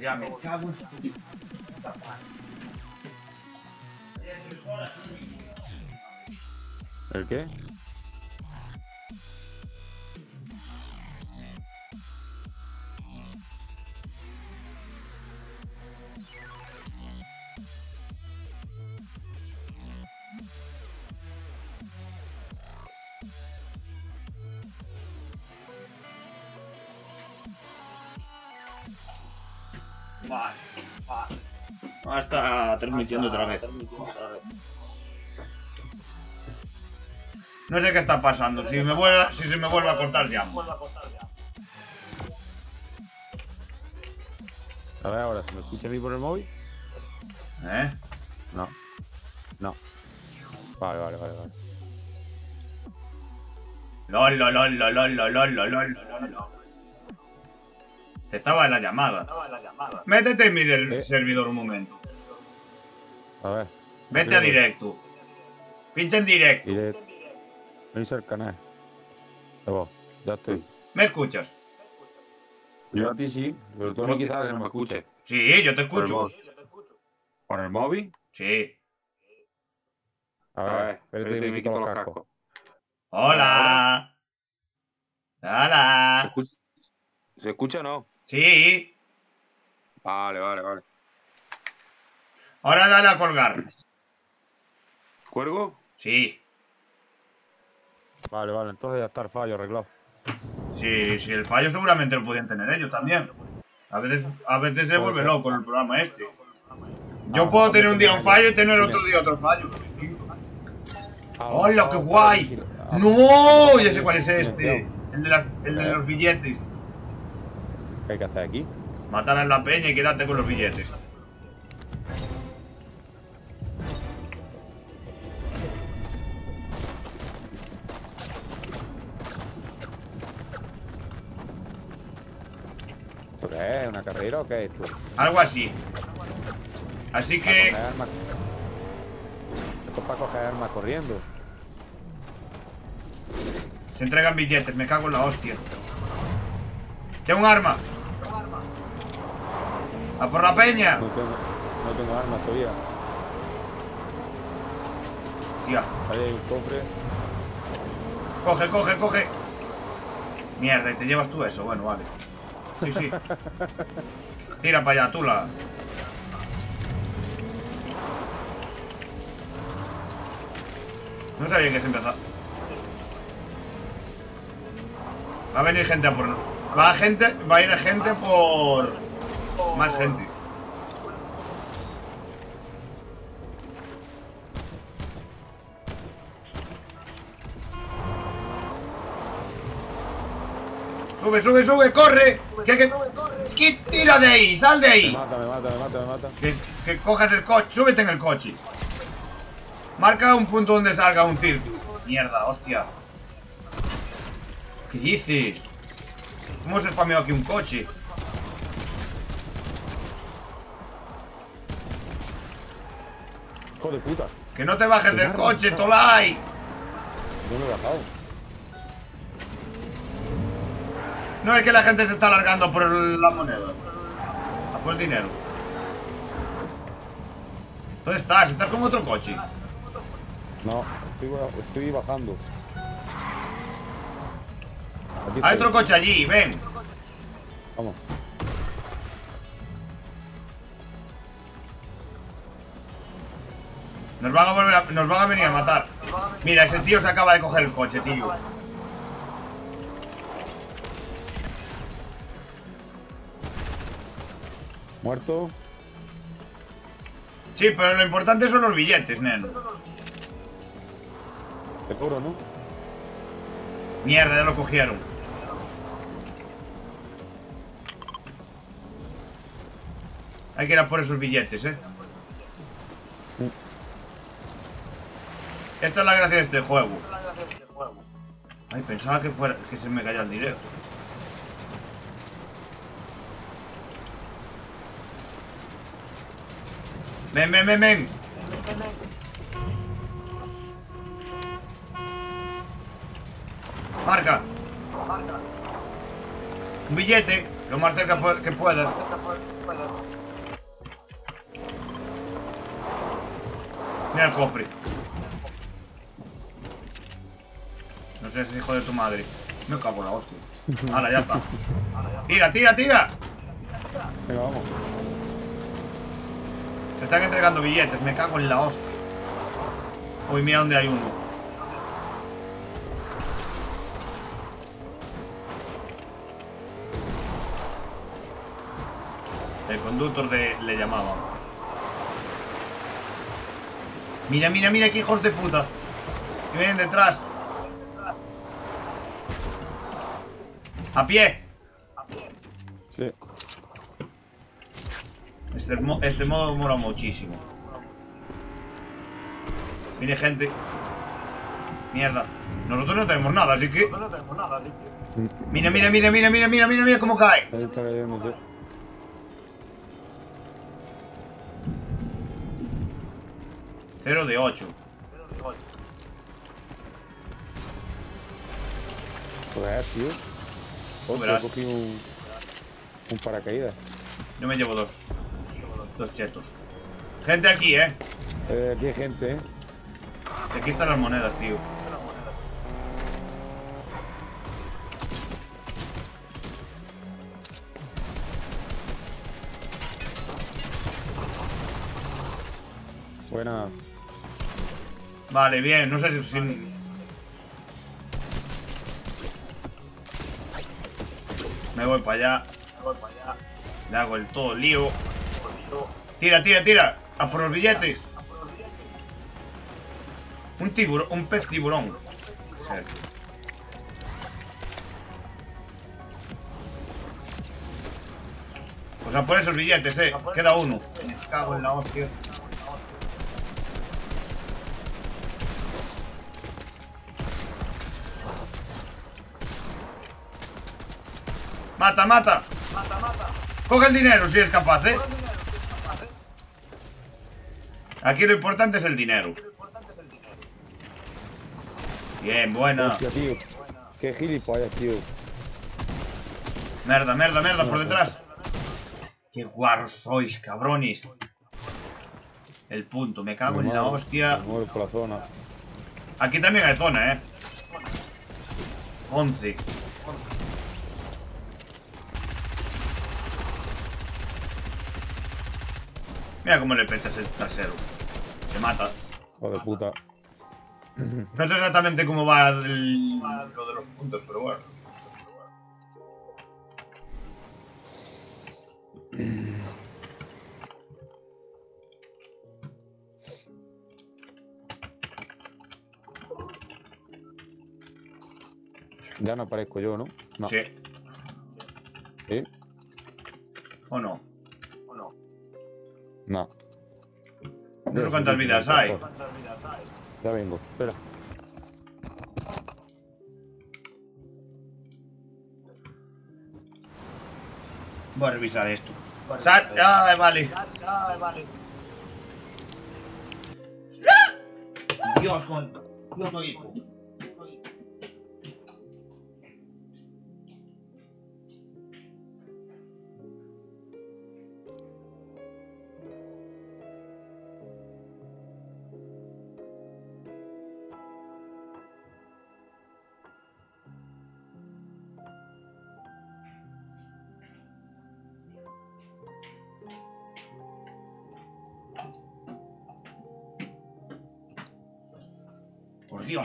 ya me ¿El qué? Ahora está transmitiendo otra vez. No sé qué está pasando. Si, me vuelve, si se me vuelve a cortar, ya. A ver, ahora, ¿se me escucha a mí por el móvil? ¿Eh? No. No. Vale, vale, vale, vale. Lol, lol, lol, lol, lol, lol, lol, lol, lol, lol, lol. Te estaba en la llamada. Estaba en la llamada. Métete en mi del- Eh. servidor un momento. A ver. Vete a directo. Pincha en directo. Iré. Venís al canal. Ya estoy. ¿Me escuchas? Yo a ti sí, pero tú mí quizás no me escuches. Sí, yo te escucho. ¿Con el móvil? Sí. A ver, espérate que me quito los cascos. Hola. ¿Se Hola. escucha, ¿Se escucha o no? Sí. Vale, vale, vale. Ahora dale a colgar. ¿Cuelgo? Sí. Vale, vale, entonces ya está el fallo arreglado. Sí, sí, el fallo seguramente lo podían tener ellos también. A veces, a veces se vuelve loco el programa este. Ah, Yo puedo tener un día un fallo y tener otro día otro fallo. Ah, ¡Hola, ah, qué ah, guay! ah, ¡No! Ya sé cuál es este. El de, las- el de los billetes. ¿Qué hay que hacer aquí? Matar a la peña y quedarte con los billetes. ¿Esto qué es? ¿Una carrera o qué es esto? Algo así. Así que... armas. Esto es para coger armas corriendo. Se entregan billetes, me cago en la hostia. Tengo un arma. ¡A por la peña! No tengo, no tengo armas todavía. Tía, Ahí hay un cofre. coge, coge, coge. Mierda, y te llevas tú eso. Bueno, vale. Sí, sí. Tira para allá, tú la. No sabía que se empezaba. Va a venir gente a por. Va gente. Va a ir gente por. Más gente. Sube, sube, sube, corre. Que, que, que- tira de ahí, sal de Me ahí. mata, me mata, me mata, me mata. Que, que cojas el coche, súbete en el coche. Marca un punto donde salga un círculo. Mierda, hostia. ¿Qué dices? ¿Cómo se spameó aquí un coche? Hijo de puta. Que no te bajes del coche, Tolai. Yo me he bajado. No es que la gente se está alargando por el- la moneda. A por el dinero. ¿Dónde estás? ¿Estás con otro coche? No, estoy, estoy bajando. Aquí Hay estoy. otro coche allí, ven. Vamos. Nos van a volver a, nos van a venir a matar. Mira, ese tío se acaba de coger el coche, tío. Muerto. Sí, pero lo importante son los billetes, neno. Te cobro, ¿no? Mierda, ya lo cogieron. Hay que ir a por esos billetes, eh. Esta es la gracia de este juego. Ay, pensaba que fuera que se me caía el dinero. Ven, ven, ven, ven. Marca. Un billete, lo más cerca que puedas. Mira el cofre. Seas hijo de tu madre. Me cago en la hostia. Hala, ya está. Tira, tira, tira. Venga, vamos. Se están entregando billetes, me cago en la hostia. Uy, mira dónde hay uno. El conductor de, le llamaba. Mira, mira, mira qué hijos de puta. Que vienen detrás. A pie. Sí. Este, este modo mola muchísimo. Viene gente. Mierda. Nosotros no tenemos nada, así que. Mira, mira, mira, mira, mira, mira, mira, mira cómo cae. Ahí está cayendo, sí. Cero de 8. Joder, tío. Un, un paracaídas. Yo me llevo dos. Dos chetos. Gente aquí, eh. Eh, aquí hay gente, ¿eh? Aquí están las monedas, tío. Buena. Vale, bien. No sé si. Me voy para allá. Le hago el todo lío. Tira, tira, tira. A por los billetes. Un tiburón, un pez tiburón. Pues a por esos billetes, eh. Queda uno. Me cago en la hostia. Mata, mata. Coge el dinero si es capaz, eh. Aquí lo importante es el dinero. Bien, buena. Hostia, tío. Qué gilipollas, tío. Merda, merda, merda, por detrás. Qué guarros sois, cabrones. El punto, me cago en la hostia. muero por la zona. Aquí también hay zona, eh. 11. Mira cómo le petas el trasero. Te mata. Hijo de puta. No sé exactamente cómo va el- lo de los puntos, pero bueno. Ya no aparezco yo, ¿no? No. Sí. ¿Eh? ¿O no? ¿O no? No. No sé cuántas vidas hay. ¿Cuántas vidas hay? Ya vengo, espera. Voy a revisar esto. Vale. Ah, vale. Dios, con... Dios lo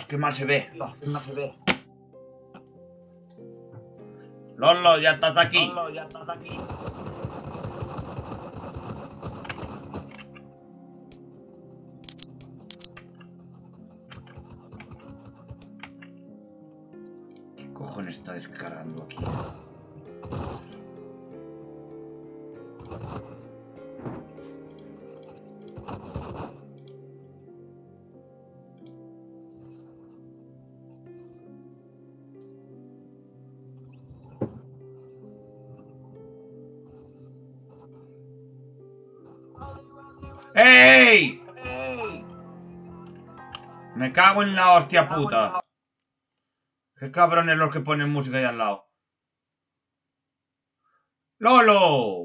Dios, qué mal se ve. Dios, ¿qué más se ve? Lolo, ya estás aquí. Lolo, ya estás aquí. Cago en la hostia puta. Qué cabrones los que ponen música ahí al lado. ¡Lolo!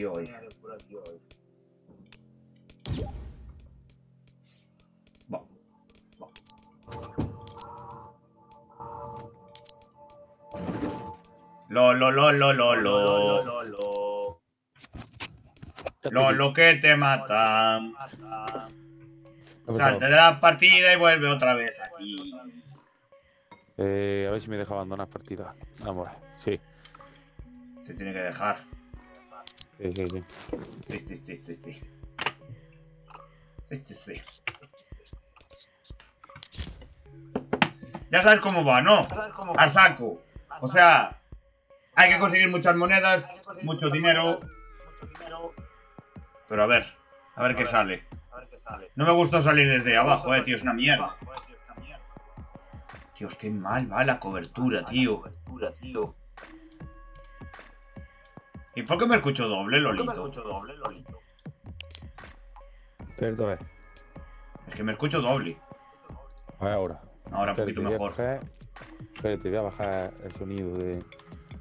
Aquí hoy. Aquí. Lo, lo, lo, lo, lo, lo. Lo, lo. Lo, lo que te. Mata. ¿Qué ha Salte de la partida y vuelve otra vez aquí. Eh, a ver si me deja abandonar partida. Vamos. Sí. Se tiene que dejar. Sí, sí, sí. Sí, sí, sí, sí, sí. Sí, sí. Ya sabes cómo va, ¿no? ¿Sabes cómo Al saco. O sea, hay que conseguir muchas monedas, mucho dinero. Mucho dinero. Pero a ver, a ver qué sale. A ver qué sale. No me gustó salir desde abajo, eh, tío, es una mierda. Dios, qué mal va la cobertura, tío. ¿Y por qué me escucho doble, ¿Por qué me Lolito? escucho doble, Lolito? Espérate a ver. Es que me escucho doble. A ver ahora. Ahora un poquito mejor. bajar- Espérate, voy a bajar el sonido de,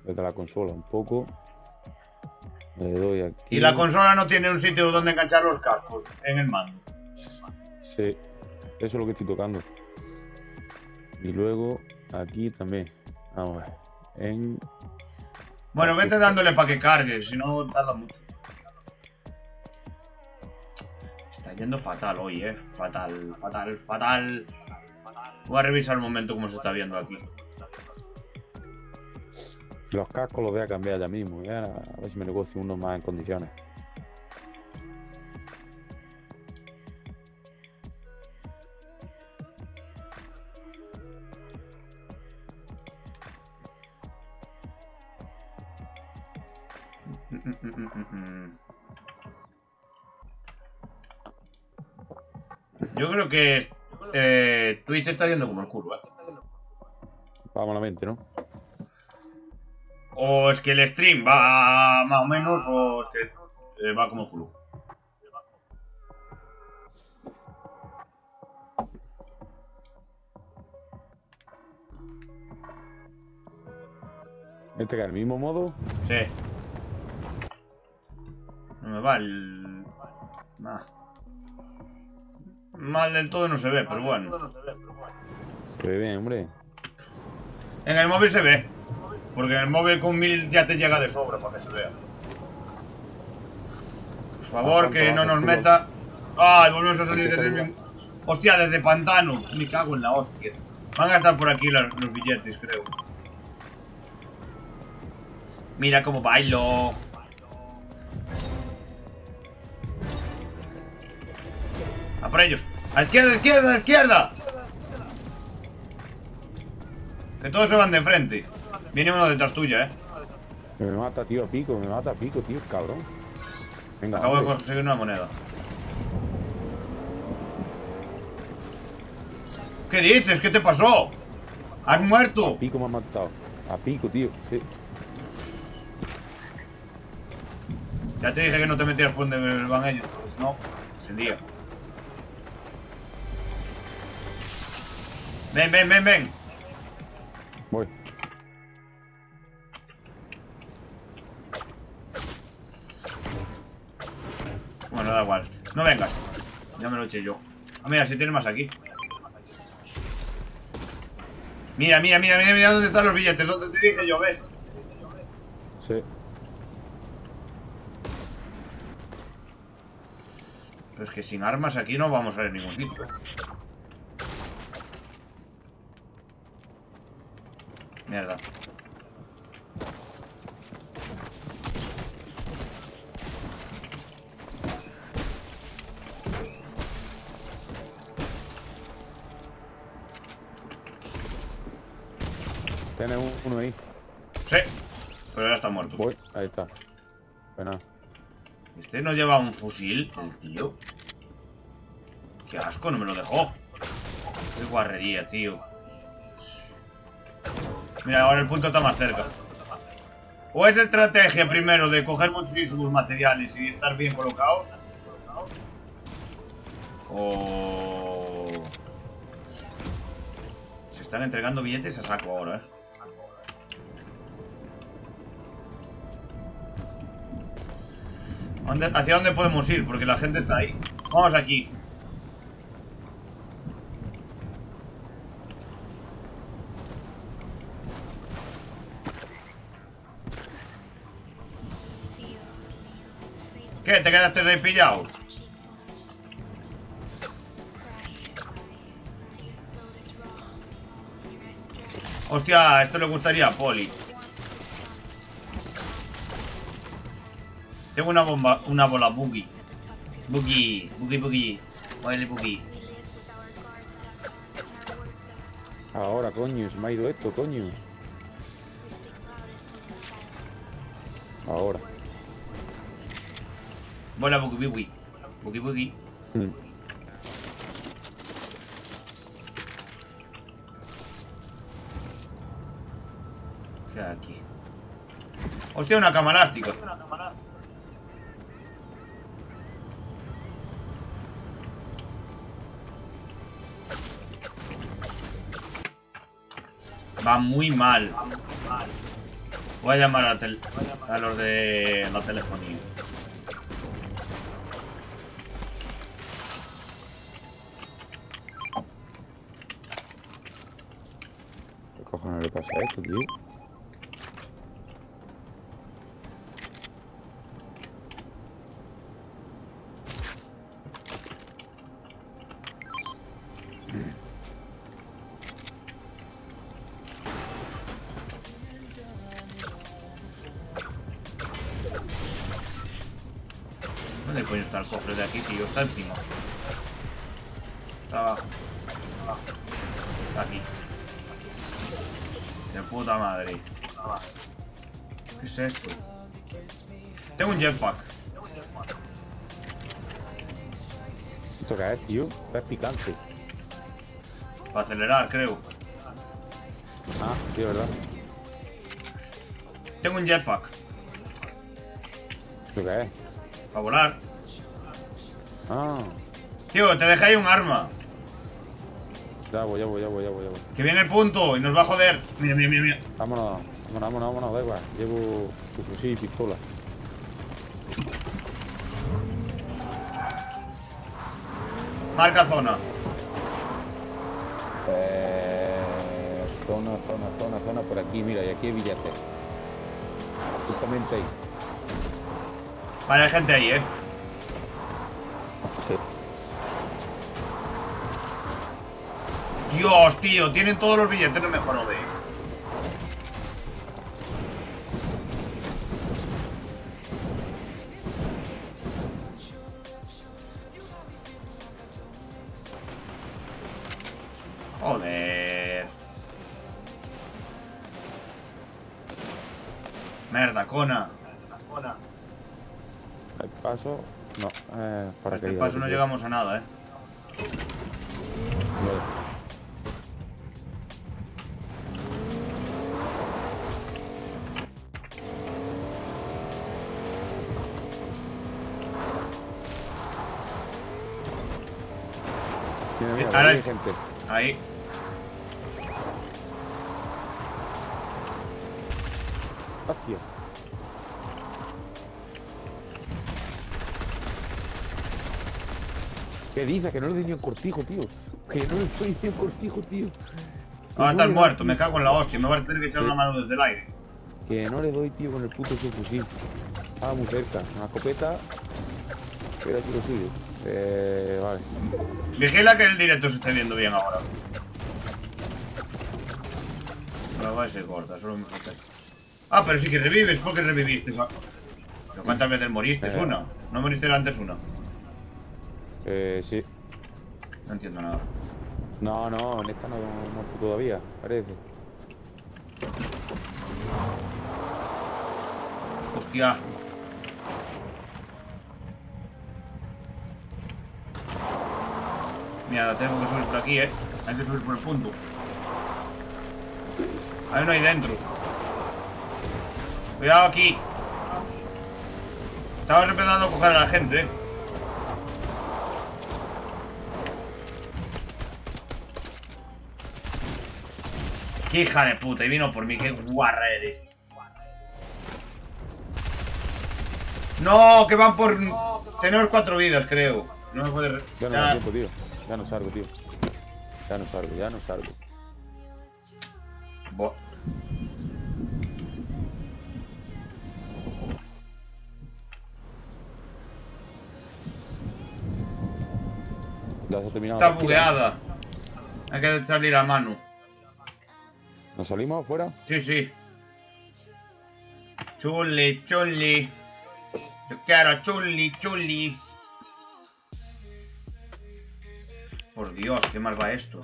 desde la consola un poco. Le doy aquí. Y la consola no tiene un sitio donde enganchar los cascos en el mando. Sí, eso es lo que estoy tocando. Y luego aquí también. Vamos a ver. En. Bueno, vete dándole para que cargue, si no tarda mucho. Está yendo fatal hoy, eh. Fatal, fatal, fatal. Voy a revisar un momento cómo se está viendo aquí. Los cascos los voy a cambiar ya mismo. ya, a ver si me negocio uno más en condiciones. Está yendo como el culo, eh. Vamos a la mente, ¿no? O es que el stream va más o menos, o es que eh, va como el culo. Este que es el mismo modo. Sí. No me va el... Mal del todo no se ve, pero bueno. No se ve, bien, hombre. En el móvil se ve. Porque en el móvil con 1000 ya te llega de sobra para que se vea. Por favor, que no nos meta... ¡Ay, volvemos a salir desde el mismo... Hostia, desde pantano. Me cago en la hostia. Van a estar por aquí los, los billetes, creo. Mira cómo bailo. A por ellos. A izquierda, izquierda, izquierda. Que todos se van de frente. Viene uno detrás tuya, eh. Me mata, tío, a pico, me mata a pico, tío, cabrón. Venga, Acabo de conseguir una moneda. ¿Qué dices? ¿Qué te pasó? ¿Has muerto? A pico me ha matado. A pico, tío. Sí. Ya te dije que no te metieras por donde van ellos, porque si no, se lía. Ven, ven, ven, ven. Voy. Bueno, da igual. No vengas. Ya me lo eché yo. Ah, mira, si tienes más aquí. Mira, mira, mira, mira, mira dónde están los billetes. ¿Dónde te dije yo? ¿Ves? Sí. Pero es que sin armas aquí no vamos a ir a ningún sitio. Mierda. Tienes un- uno ahí. Sí. Pero ya está muerto. Voy. Ahí está. Nada. Este no lleva un fusil, el tío. Qué asco, no me lo dejó. Qué guarrería, tío. Mira, ahora el punto está más cerca. O es estrategia primero de coger muchísimos materiales y estar bien colocados. O... Se están entregando billetes a saco ahora, eh. ¿Dónde- ¿Hacia dónde podemos ir? Porque la gente está ahí. Vamos aquí. ¿Qué? ¿Te quedaste ahí pillado? Hostia, esto le gustaría a Poli. Tengo una bomba, una bola boogie. Boogie, boogie, boogie. Muévele boogie. Ahora, coño, se me ha ido esto, coño. Ahora. Bola boogie. Boogie, boogie. Mm. ¿Qué hay aquí? Hostia, una cama elástica. Va muy mal. Voy a llamar a, tel- a los de la telefonía. Le pasa a esto, tío? Es picante. Para acelerar, creo. Ah, sí, ¿verdad? Tengo un jetpack. ¿Esto qué es? Para volar. Ah, Tío, te dejé ahí un arma. ya voy, ya voy, ya voy, ya voy, ya voy. Que viene el punto y nos va a joder. Mira, mira, mira, mira. Vámonos, vámonos, vámonos, vámonos, da igual. Llevo tu fusil y pistola. Marca zona. Eh, zona, zona, zona, zona por aquí, mira, y aquí hay billetes. Justamente ahí. Vale, hay gente ahí, eh. Dios, tío, tienen todos los billetes, no me jode. Que no le doy ni un cortijo, tío. Que no le doy ni un cortijo, tío. Ahora Que estás no muerto, me cago en la hostia. Me vas a tener que echar una mano desde el aire. Que no le doy, tío, con el puto subfusil. Ah, muy cerca. Una escopeta. Aquí lo suyo. Eh, vale. Vigila que el directo se esté viendo bien ahora. La base corta, solo me falta. Ah, pero sí que revives, ¿por qué reviviste? ¿Pero ¿Cuántas veces moriste? Eh. ¿Una? ¿No moriste antes una? Eh, sí. No entiendo nada. No, no, en esta no muerto todavía, parece. Hostia. Mira, tengo que subir por aquí, eh. Hay que subir por el punto. Hay uno ahí dentro. Cuidado aquí. Estamos empezando a coger a la gente, eh. Qué hija de puta, y vino por mí, qué guarra eres. No, que van por... Tenemos cuatro vidas, creo. No me puede... Ya no da tiempo, tío. Ya no salgo, tío. Ya no salgo, ya no salgo. Buah. Ya se ha terminado. Está bugueada. Hay que salir a mano. ¿Nos salimos fuera? Sí, sí. Chuli, chuli. Yo quiero chuli, chuli. Por Dios, qué mal va esto.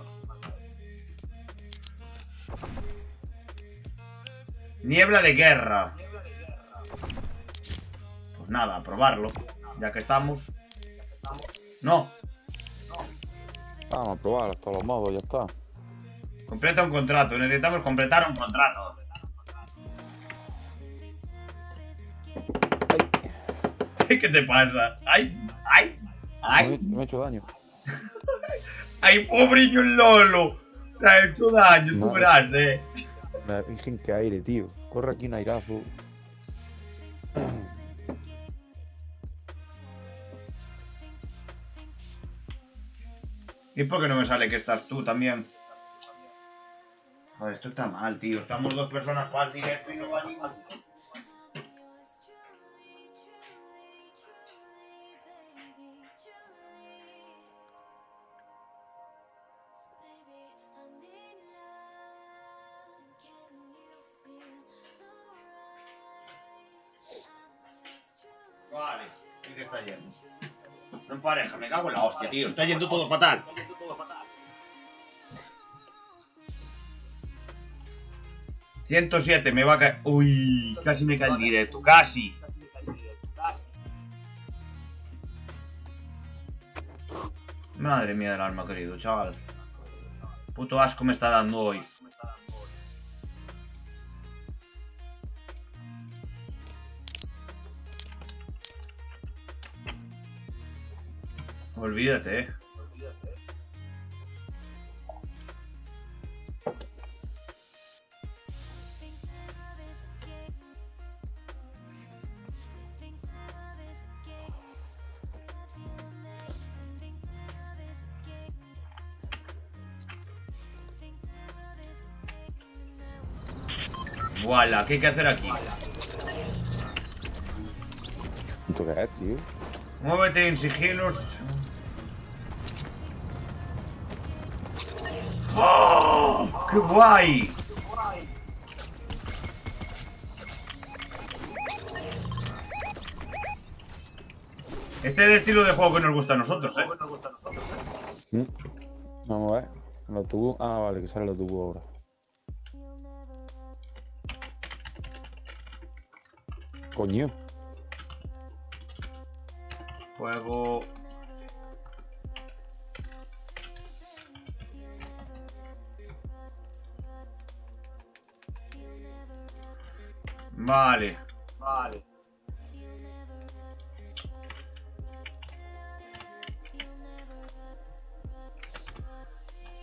Niebla de guerra. Pues nada, a probarlo. Ya que estamos. No, Vamos a probar hasta los modos, ya está. Completa un contrato. Necesitamos completar un contrato. ¿Qué te pasa? ¡Ay! ¡Ay! ¡Ay! me he hecho daño. ¡Ay, pobreño Lolo! Te ha hecho daño, tú verás, eh. Me dicen que aire, tío. Corre aquí un airazo. ¿Y por qué no me sale que estás tú también? Esto está mal, tío. Estamos dos personas para el directo y no va ni mal. Vale, ¿y qué está yendo? No pareja, me cago en la hostia, tío. Está yendo todo fatal. 107, me va a caer. Uy, casi me cae el directo, casi. Madre mía del alma, querido chaval. Puto asco me está dando hoy. Olvídate, eh. Voilà, ¿qué hay que hacer aquí? ¿Esto qué es, tío? Muévete en sigilos. ¡Oh! ¡Qué guay! Este es el estilo de juego que nos gusta a nosotros, ¿eh? Mm. Vamos a ver. El autobús. Ah, vale, que sale el autobús ahora. Coño. Juego... Vale. Vale.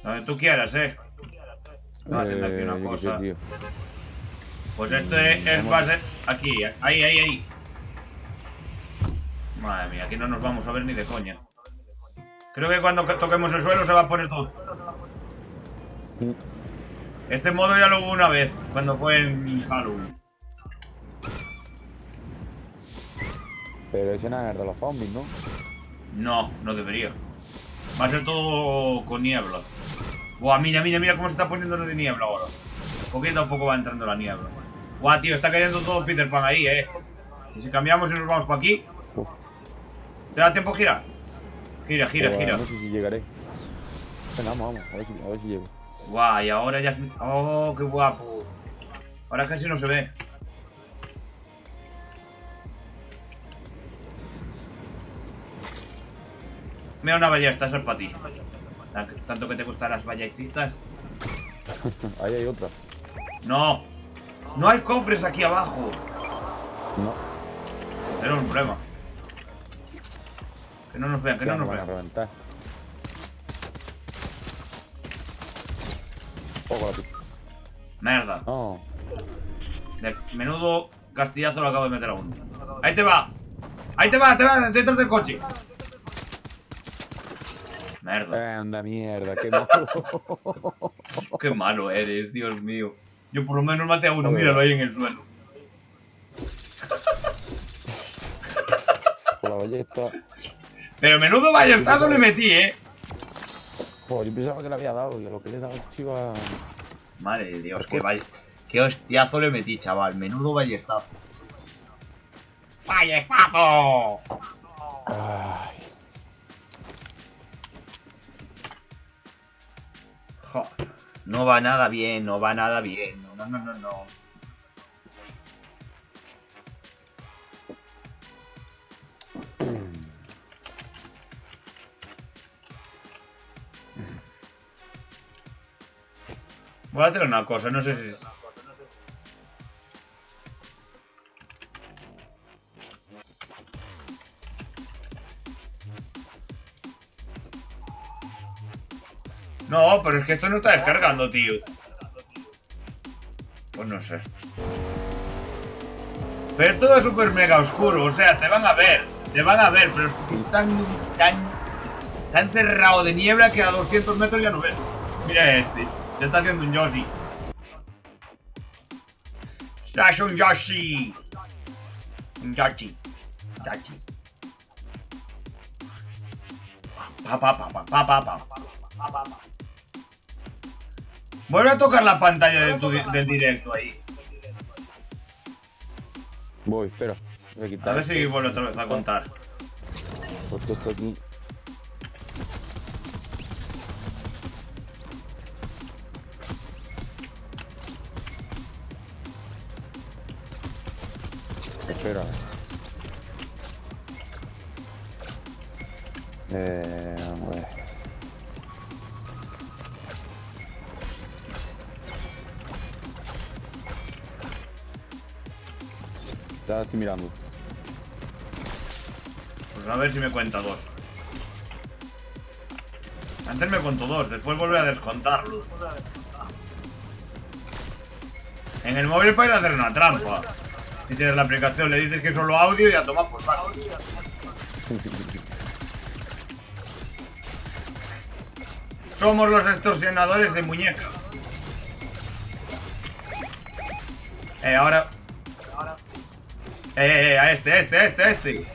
Donde tú quieras, ¿eh? Voy a hacer aquí una sé, cosa. Pues este es va a ser aquí, ahí, ahí, ahí. Madre mía, aquí no nos vamos a ver ni de coña. Creo que cuando toquemos el suelo se va a poner todo. Este modo ya lo hubo una vez, cuando fue en Halloween. Pero ese nada es de los zombies, ¿no? No, no debería. Va a ser todo con niebla. Buah, mira, mira, mira cómo se está poniendo lo de niebla ahora. Poquito a poco va entrando la niebla. Buah, tío, está cayendo todo Peter Pan ahí, eh. Y si cambiamos y nos vamos para aquí, Uf. ¿te da tiempo? Gira, gira, Pues, gira. No sé si llegaré. Vamos, vamos. A ver si, a ver si llego. Guau, y ahora ya... ¡Oh, qué guapo! Ahora casi no se ve. Mira una ballesta, esa es para ti. Tan- Tanto que te gustan las ballestitas. Ahí hay otra. No. No hay cofres aquí abajo. No. Tenemos un problema. Que no nos vean, que no nos van a vean. reventar. Poco la pista. Merda. No. De menudo castillazo lo acabo de meter a uno. Ahí te va. Ahí te va, te va, detrás del coche. Merda. Anda mierda, qué malo. Qué malo eres, Dios mío. Yo por lo menos maté a uno, Joder. míralo ahí en el suelo. Con la ballesta. Pero menudo ballestazo le metí, eh. Joder, yo pensaba que le había dado y a lo que le he dado, chico, a... Madre de Dios, qué, vall- qué hostiazo le metí, chaval. Menudo ballestazo. ¡Ballestazo! Ay, Joder, No va nada bien, no va nada bien. No, no, no, no, no. Voy a hacer una cosa, no sé si... No, pero es que esto no está descargando, tío. Pues no sé. Pero es súper mega oscuro, o sea, te van a ver, te van a ver, pero es tan, tan, tan cerrado de niebla que a 200 metros ya no ves. Mira este, se está haciendo un Yoshi. Hace un Yoshi. Un Yoshi. Yoshi. Pa. Vuelve a tocar la pantalla de tu di- del directo ahí. voy, espera. Voy a quitar A ver si esto, vuelve otra vez a contar. porque esto aquí. Espera. Eh, vamos Ya estoy mirando. Pues a ver si me cuenta dos. Antes me contó dos, después vuelve a descontarlo. En el móvil puedes hacer una trampa. Si tienes la aplicación, le dices que es solo audio y a tomar por saco. Somos los extorsionadores de muñecas. Eh, ahora. Eh, eh, a este, a este, a este, a este.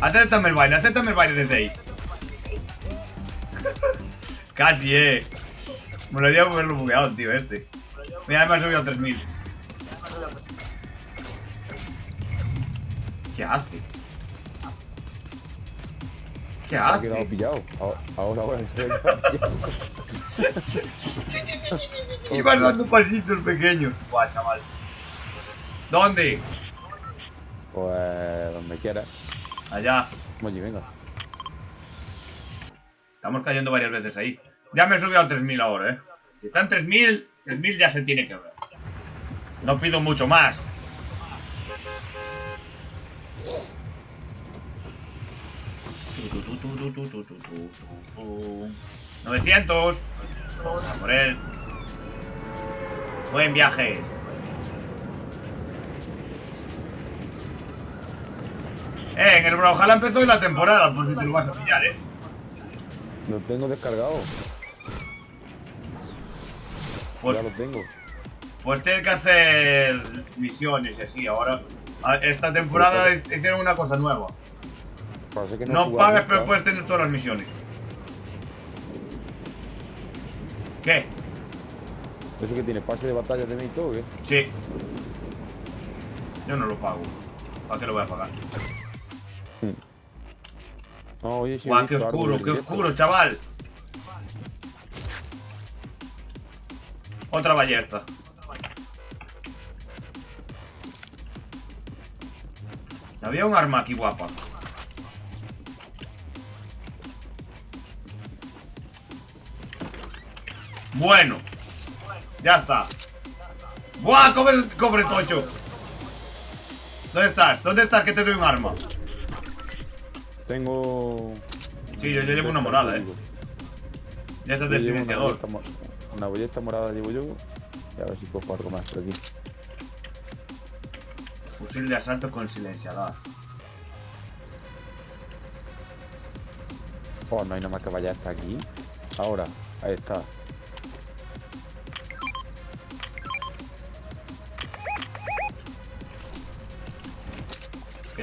Acéptame el baile, acéptame el baile desde ahí. Casi, eh. Me lo haría verlo bugueado, tío, este. Mira, me ha subido a 3000. ¿Qué hace? ¿Qué Se ha quedado hace? pillado. Ahora, ahora, ahora se Iban dando pasitos pequeños. Buah, chaval. ¿Dónde? Pues donde quieras. Allá. Oye, venga. Estamos cayendo varias veces ahí. Ya me he subido a 3000 ahora, eh. Si están 3000, 3000 ya se tiene que ver. No pido mucho más. ¡900! A por él. Buen viaje. Eh, en el Brawlhalla empezó hoy la temporada, por si te lo vas a pillar, eh. Lo tengo descargado. Pues Ya lo tengo. Pues tienes que hacer misiones y así. Ahora, esta temporada hicieron una cosa nueva. Que no, No pagues, pero puedes tener todas las misiones. ¿Qué? Eso que tiene pase de batalla de mí todo, ¿eh? Sí. Yo no lo pago. ¿Para qué lo voy a pagar? Oye, he Guau, qué oscuro, qué oscuro, chaval. Otra ballesta. Había un arma aquí guapa. Bueno. Ya está. ¡Buah! Cobre, cobre tocho. ¿Dónde estás? ¿Dónde estás que te doy un arma? Tengo. Sí, yo- yo llevo una morada, eh. Ya estás Yo de llevo una silenciador. Una ballesta morada llevo yo. Y a ver si cojo algo más por aquí. Fusil de asalto con silenciador. Oh, no hay nada más que vaya hasta aquí. Ahora, ahí está.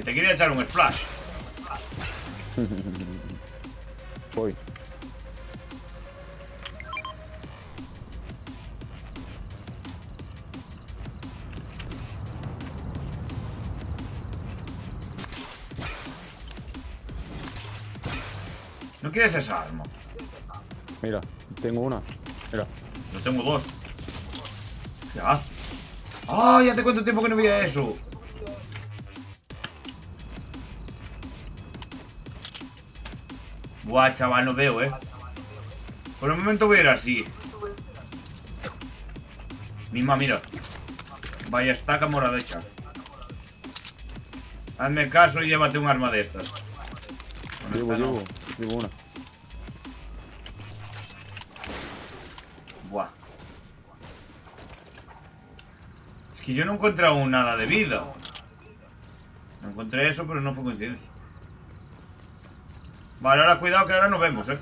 Te quiere echar un splash. Voy. ¿No quieres esa arma? Mira, tengo una. Mira. Yo tengo dos. ¿Qué hace? ¡Ay! ¿Hace cuánto tiempo que no veía eso? Buah, chaval, no veo, eh. Por el momento voy a ir así. Misma, mira. Vaya estaca morada hecha. Hazme caso y llévate un arma de estas. Bueno, Llevo, esta no. llevo. Llevo una. Buah. Es que yo no encontré aún nada de vida. No encontré eso, pero no fue coincidencia. Vale, ahora cuidado que ahora nos vemos, eh.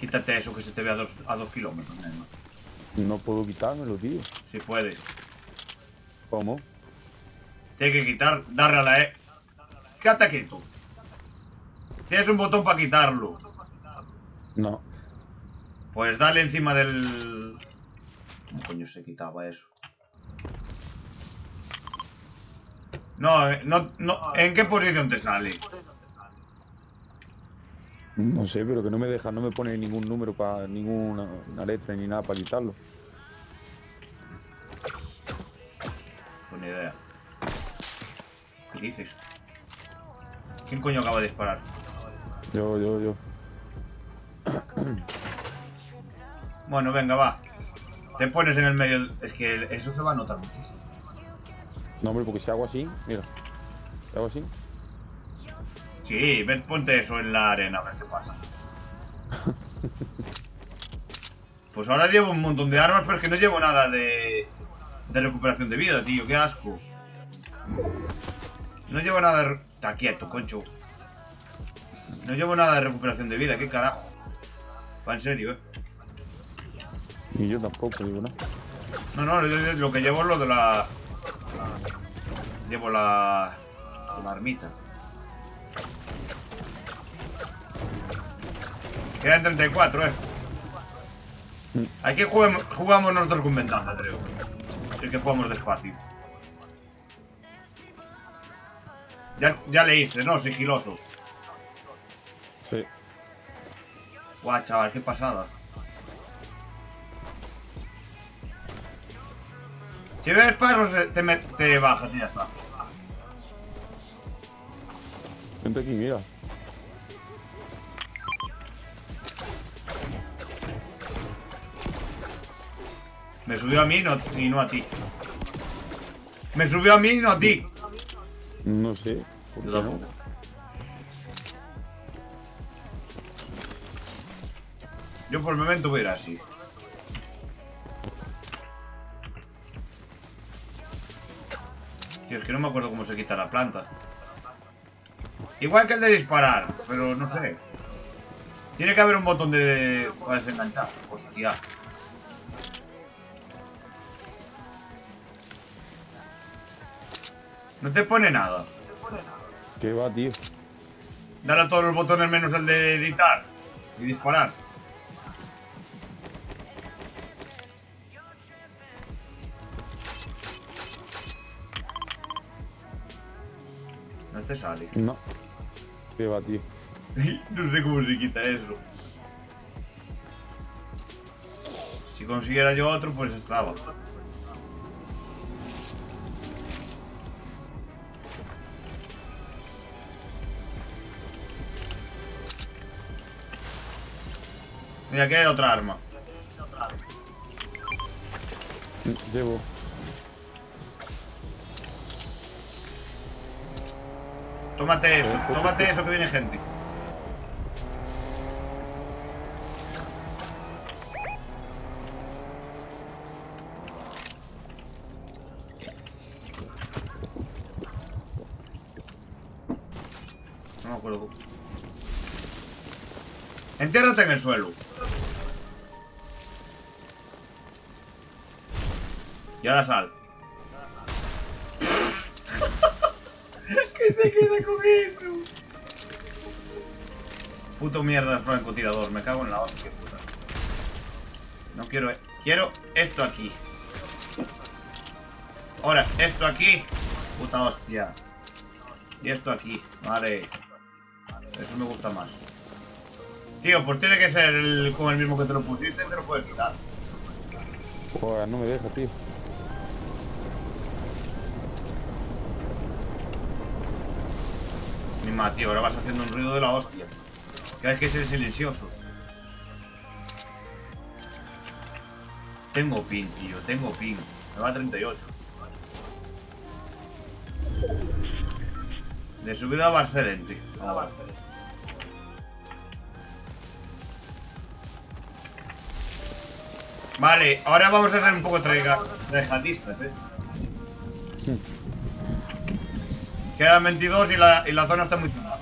Quítate eso que se te ve a dos, a dos kilómetros, nena. No puedo quitármelo, tío. Si puedes. ¿Cómo? Tienes que quitar, darle a la E. Quédate quieto. Tienes un botón para quitarlo. No. Pues dale encima del... ¿Cómo coño se quitaba eso? No, eh, no, no. ¿En qué posición te sale? No sé, pero que no me deja, no me pone ningún número para ninguna una letra ni nada para quitarlo. Buena idea. ¿Qué dices? ¿Quién coño acaba de disparar? Yo, yo, yo. Bueno, venga, va. Te pones en el medio. Es que eso se va a notar muchísimo. No, hombre, porque si hago así, mira. Si hago así, Sí, ven, ponte eso en la arena a ver qué pasa. Pues ahora llevo un montón de armas, pero es que no llevo nada de, de recuperación de vida, tío. Qué asco. No llevo nada de... Está quieto, concho. No llevo nada de recuperación de vida, qué carajo. Va en serio, eh. y yo tampoco, digo, ¿no? No, no, lo que llevo es lo de la... Llevo la... la armita. Quedan 34, eh. Aquí juguemos, jugamos nosotros con ventaja, creo. Así que jugamos despacio. Ya, ya leíste, ¿no? Sigiloso. Sí. Guau, chaval, qué pasada. Si ves pasos, eh, te, me- te bajas y ya está. Vente aquí, mira. Me subió a mí no- y no a ti. Me subió a mí y no a ti. No sé. ¿Por qué Yo no? tampoco. Yo por el momento voy a ir así. Tío, es que no me acuerdo cómo se quita la planta. Igual que el de disparar, pero no sé. Tiene que haber un botón de... para desenganchar. Hostia. No te pone nada. ¿Qué va, tío? Dale a todos los botones menos el de editar y disparar. Te sale. No. ¿Qué va, tío? no sé cómo se quita eso. Si consiguiera yo otro, pues estaba. Mira, aquí hay otra arma. Llevo. Tómate eso, tómate eso que viene gente. No me acuerdo. Entiérrate en el suelo. Y ahora sal. Que se queda con eso. Puto mierda de francotirador, me cago en la hostia, puta. No quiero... e- Quiero esto aquí. Ahora, esto aquí. Puta hostia. Y esto aquí. Vale. Eso me gusta más. Tío, pues tiene que ser el, con el mismo que te lo pusiste, te lo puedes quitar. Joder, no me deja, tío. Mi ma, tío, ahora vas haciendo un ruido de la hostia. Que hay que ser silencioso. Tengo pin, tío, tengo pin. Me va a 38. De subida va excelente. Ahora. Vale, ahora vamos a ser un poco traiga- eh. Quedan 22 y la, y la zona está muy chula.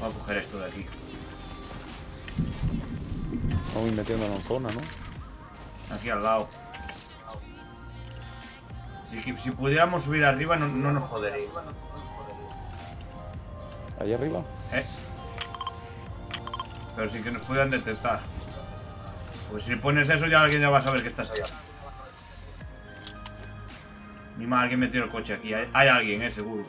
Voy a coger esto de aquí. Vamos a ir metiéndonos en zona, ¿no? Aquí al lado. Si, si pudiéramos subir arriba no, no nos jodería. Ahí arriba. ¿Eh? Pero sí que nos pudieran detectar. Pues si pones eso ya alguien ya va a saber que estás allá. Ni más, alguien metió el coche aquí. Hay, hay alguien, eh, seguro.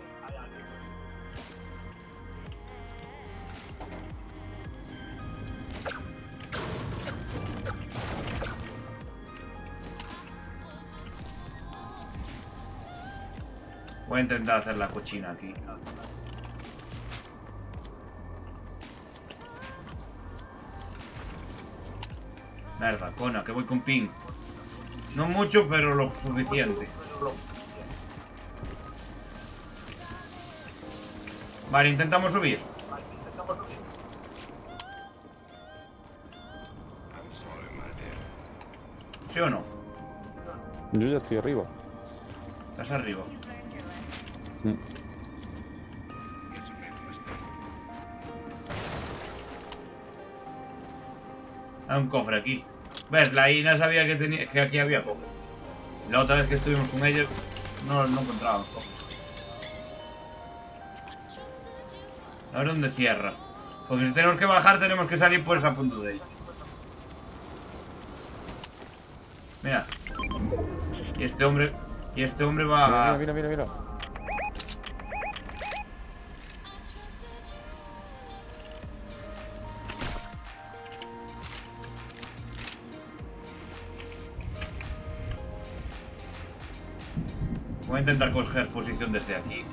Voy a intentar hacer la cochina aquí. Merda, cona, que voy con ping. No mucho, pero lo suficiente. Vale, intentamos subir. ¿Sí o no? Yo ya estoy arriba. Estás arriba. Mm. Hay un cofre aquí. ¿Ves? La I no sabía que, tenía, que aquí había coco. La otra vez que estuvimos con ellos no, no encontrábamos coco. A ver dónde cierra. Porque si tenemos que bajar tenemos que salir por esa punta de ahí. Mira. Y este hombre... Y este hombre va Mira, mira, mira, mira. Voy a intentar coger posición desde aquí.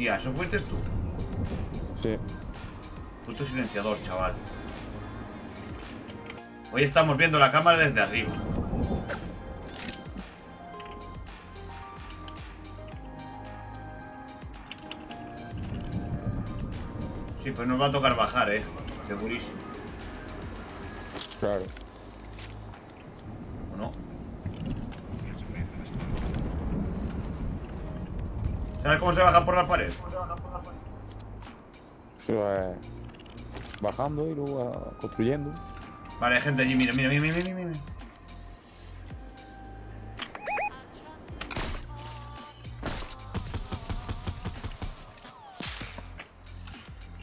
Hostia, ¿eso fuiste tú? Sí. Puto silenciador, chaval. Hoy estamos viendo la cámara desde arriba. Sí, pues nos va a tocar bajar, eh. Segurísimo. Claro. ¿O no? ¿Sabes cómo se baja por la pared? Se va bajando y luego ah, construyendo. Vale, gente allí, mira, mira, mira, mira, mira, mira.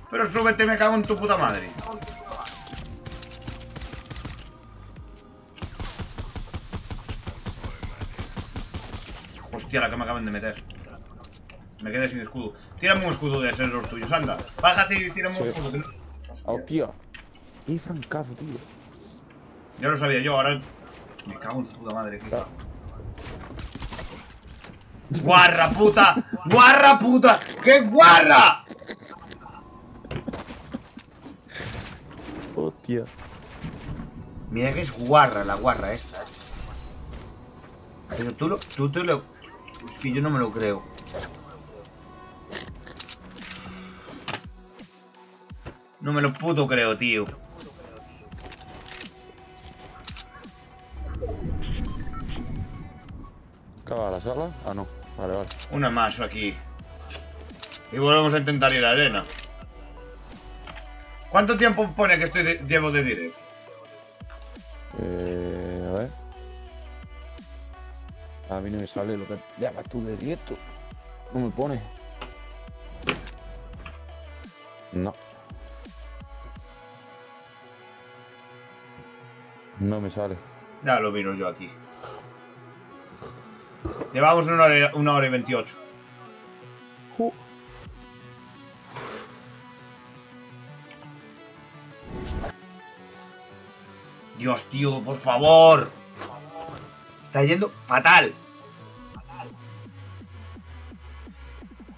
Pero súbete, me cago en tu puta madre. Hostia, la que me acaban de meter. Me quedé sin escudo. Tírame un escudo de ser los tuyos, anda. Bájate y tírame un escudo. que no- Hostia. Qué francazo, tío. Ya lo sabía yo, ahora... Me cago en su puta madre. tío. ¡Guarra, puta! ¡Guarra, puta! ¡Qué guarra! Hostia. Mira que es guarra la guarra esta. eh. Pero tú lo... Tú te lo... Es que yo no me lo creo. No me lo puto creo, tío. ¿Acaba la sala? Ah, no. Vale, vale. Una más aquí. Y volvemos a intentar ir a arena. ¿Cuánto tiempo pone que estoy de- llevo de directo? Eh, a ver. A mí no me sale lo que llamas tú de directo. No me pone. No. No me sale. Ya lo miro yo aquí. Llevamos una hora, una hora y veintiocho. Uh. Dios, tío, por favor. Está yendo fatal.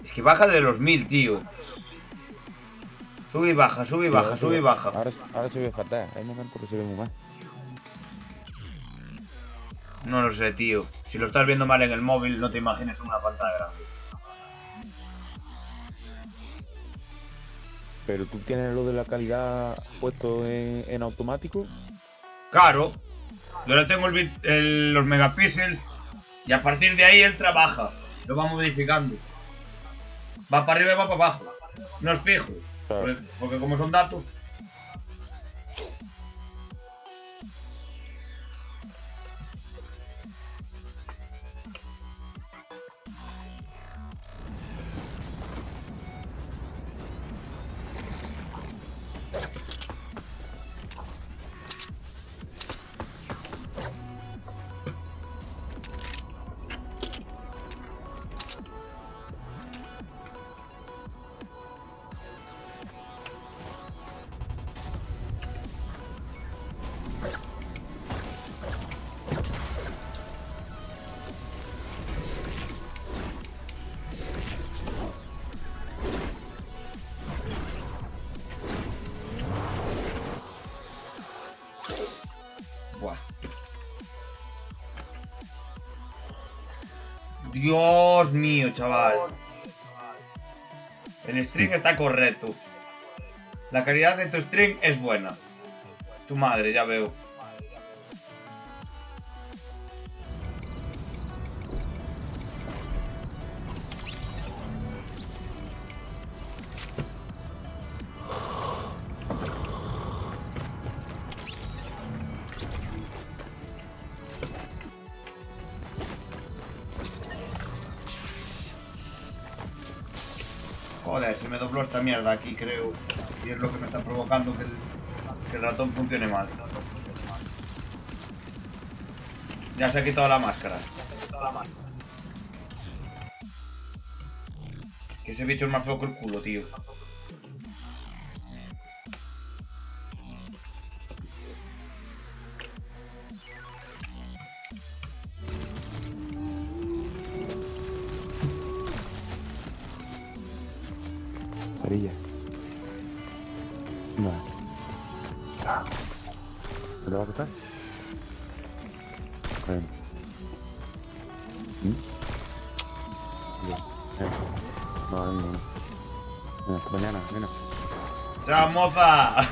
Es que baja de los mil, tío. Sube y baja, sube y baja, sube y baja. Ahora, ahora se ve fatal. Hay momentos que se ve muy mal. No lo sé, tío. Si lo estás viendo mal en el móvil, no te imagines una pantalla grande. Pero tú tienes lo de la calidad puesto en, en automático. Claro. Yo le tengo el bit- el- los megapíxeles y a partir de ahí él trabaja. Lo va modificando. Va para arriba y va para abajo. No es fijo. Claro. Porque, porque como son datos. Dios mío, chaval. El string está correcto. La calidad de tu string es buena. Tu madre, ya veo. Mierda aquí, creo. Y es lo que me está provocando que el, ratón funcione mal. Ya se ha quitado la máscara. Que ese bicho es más feo que el culo, tío. Moza!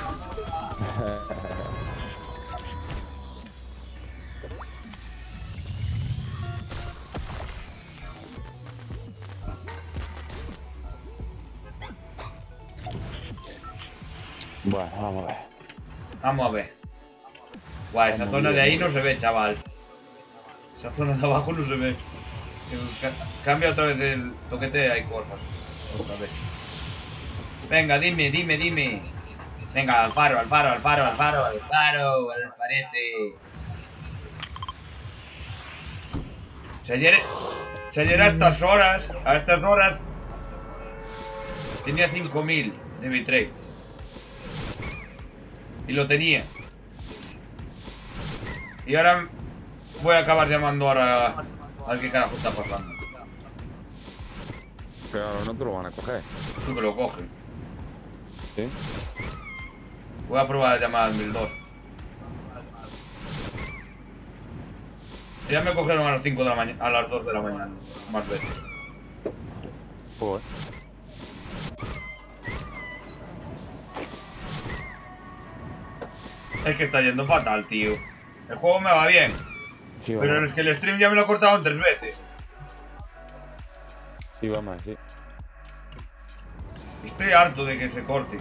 Bueno, vamos a ver. Vamos a ver. Guau, esa zona de ahí no se ve, chaval. Esa zona de abajo no se ve. Ca- Cambia otra vez el toquete, hay cosas. Venga, dime, dime, dime. Venga, al faro, al faro, al faro, al faro, al faro, al parete. Si ayer a estas horas, a estas horas, tenía 5000 de bitrate. Y lo tenía. Y ahora voy a acabar llamando ahora al que carajo está pasando. Pero no te lo van a coger. Tú que lo coges. ¿Sí? Voy a probar a llamar al 1002. Ya me cogieron a las 5 de la mañana, a las 2 de la mañana, más veces. Joder. Es que está yendo fatal, tío. El juego me va bien, Sí, va pero mal. es que el stream ya me lo he cortado tres veces. Sí, va mal, sí. Estoy harto de que se corte.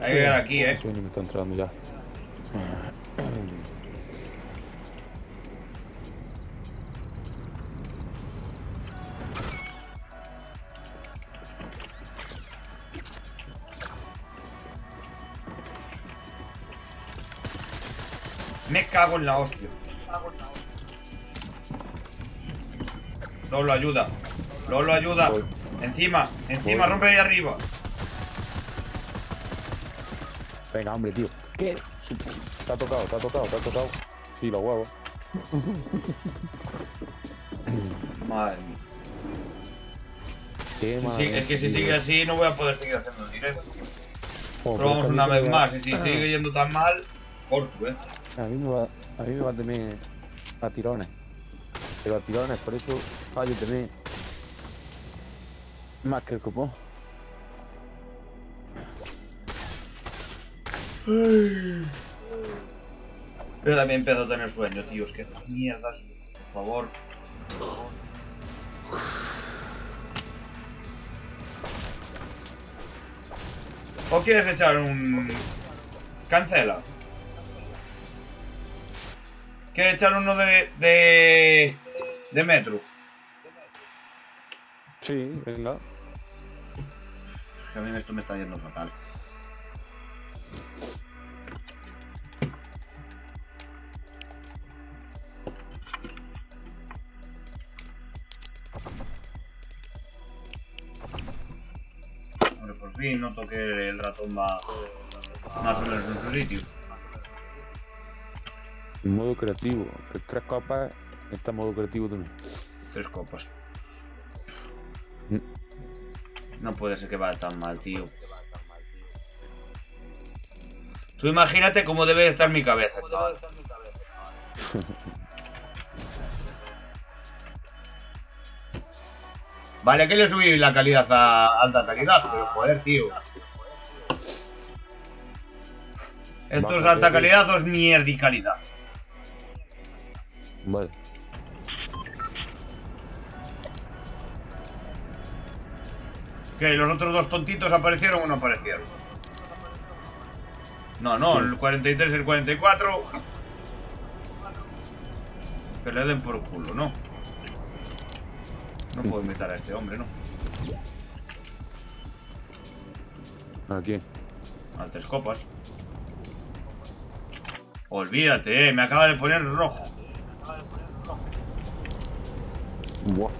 Hay que llegar aquí, eh. Sueño me está entrando ya. Me cago en la hostia. Lolo, ayuda. Lolo, ayuda. Voy. Encima, encima, Voy. rompe ahí arriba. Venga, hombre, tío. ¿Qué? Ha tocado, te ha tocado, te ha tocado. Sí, los huevos. Madre mía. Es que si sigue así no voy a poder seguir haciendo directo. Probamos una vez más y si sigue yendo tan mal, corto, eh. A mí me va, a mí me va también a tirones. Pero a tirones, por eso fallo también. Más que el copón. Yo también empiezo a tener sueño, tío. Es que mierdas, por favor. ¿O quieres echar un... Cancela? ¿Quieres echar uno de... de... de metro? Sí, venga. Que a mí esto me está yendo fatal. Hombre, por fin noto que el ratón va más o menos en su sitio. En modo creativo. Que tres copas está en modo creativo también. Tres copas. Mm. No puede ser que vaya tan mal, tío. Tú imagínate cómo debe estar mi cabeza, chaval. Vale que le subí la calidad a alta calidad, pero joder, tío. Esto es alta calidad o es mierdi calidad. Vale. Que los otros dos tontitos aparecieron o no aparecieron. No, no, el 43 y el 44. Que le den por culo, ¿no? No puedo invitar a este hombre, ¿no? ¿A quién? Al tres copas. Olvídate, eh, me acaba de poner rojo. Buah.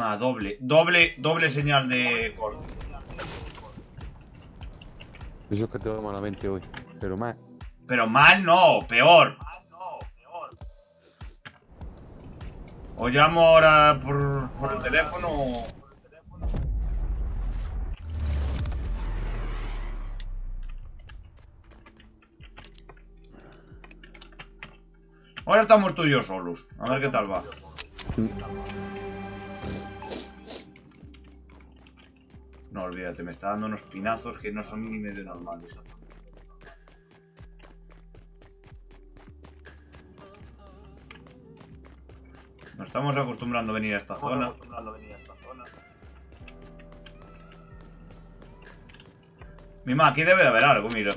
Ma, doble, doble, doble señal de corte. Eso es que te va malamente hoy. Pero más. Pero mal no, peor. O llamo ahora por, por el teléfono. Ahora estamos tú y yo solos. A ver qué tal va. No, olvídate, me está dando unos pinazos que no son ni medio normales. Nos estamos acostumbrando a venir a esta zona. Mima, aquí debe de haber algo, mira.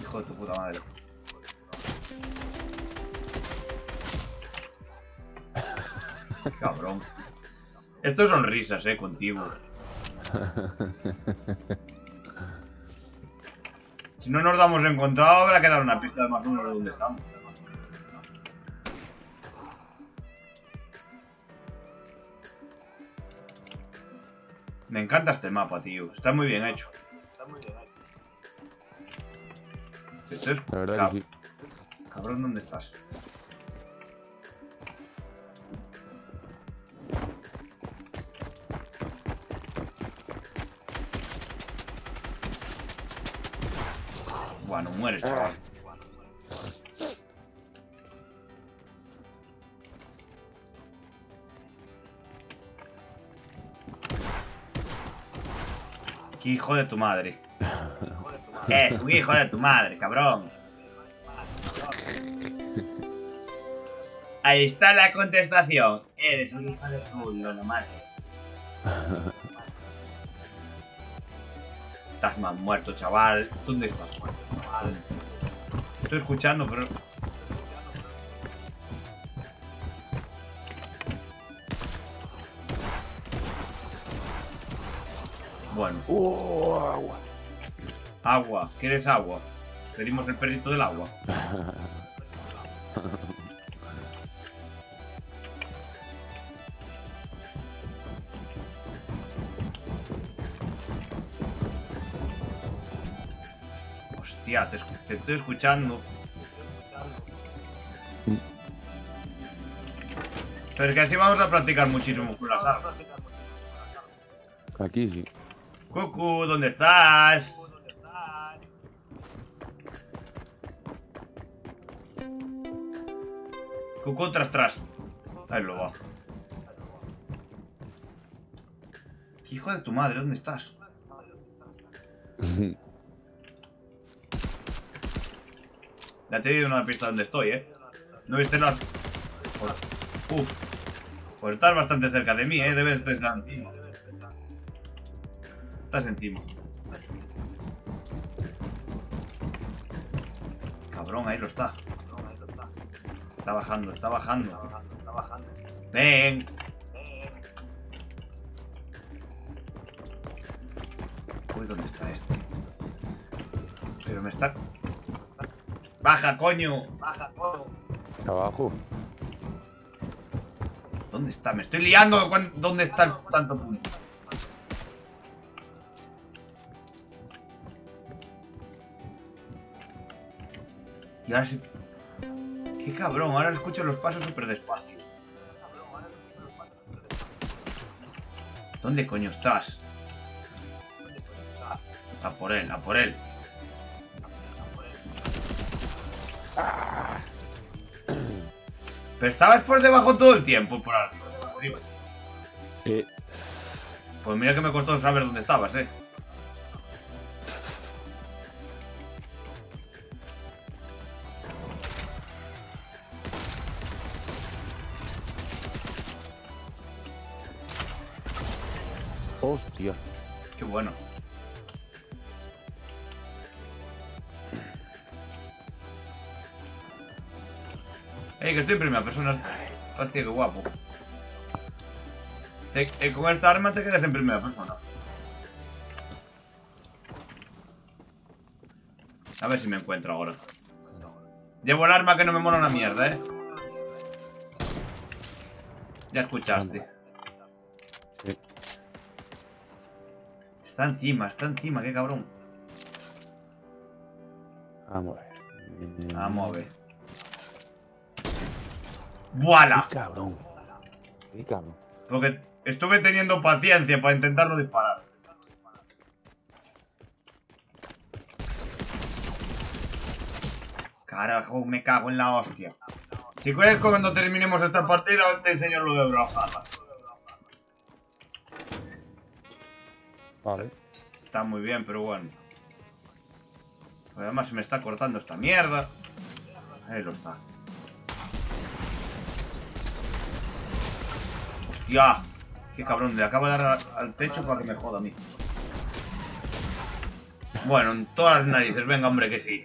Hijo de tu puta madre. Cabrón. Esto son risas, eh, contigo. Si no nos damos encontrado, habrá que dar una pista de más o menos de dónde estamos. Me encanta este mapa, tío. Está muy bien hecho. Esto es... La verdad Cab- que sí. Cabrón, ¿dónde estás? Bueno, mueres, chaval. Hijo de tu madre. Es un hijo de tu madre, cabrón. Ahí está la contestación. Eres un hijo de culo, no madre. Estás más muerto, chaval. ¿Dónde estás? ¿Dónde? Estoy escuchando, pero... Bueno, ¡Oh, agua! agua. ¿Quieres agua? Pedimos el perrito del agua. estoy escuchando. Pero es que así vamos a practicar muchísimo con las armas. Aquí sí. Cucu, ¿dónde estás? Cucu tras tras. Ahí lo va. Hijo de tu madre, ¿dónde estás? Ya te he una pista donde estoy, ¿eh? No viste las... Uf. Pues estás bastante cerca de mí, ¿eh? Debes de estar encima. Estás encima. Cabrón, ahí lo está. Está bajando, está bajando. Ven. Uy, ¿dónde está este? Pero me está... ¡Baja, coño! Abajo. ¿Dónde está? Me estoy liando. ¿Cuán- ¿Dónde está el tanto punto? Y ahora sí. Qué cabrón, ahora escucho los pasos súper despacio. ¿Dónde coño estás? A por él, a por él. Pero estabas por debajo todo el tiempo, por arriba. Eh, Pues mira que me costó saber dónde estabas, eh. Estoy en primera persona. Hostia, qué guapo. Eh, eh, con esta arma te quedas en primera persona. A ver si me encuentro ahora. Llevo el arma que no me mola una mierda, eh. Ya escuchaste. Sí. Está encima, está encima, qué cabrón. Vamos a ver. Vamos a ver. ¡Vuala! Qué cabrón. Qué cabrón. Porque estuve teniendo paciencia para intentarlo disparar. Carajo, me cago en la hostia. Si quieres, cuando terminemos esta partida, te enseño lo de Brawlhalla. Vale. Está muy bien, pero bueno. Además se me está cortando esta mierda. Ahí lo está. Hostia. Qué cabrón, le acabo de dar al- techo para que me joda a mí. Bueno, en todas las narices, venga hombre que sí.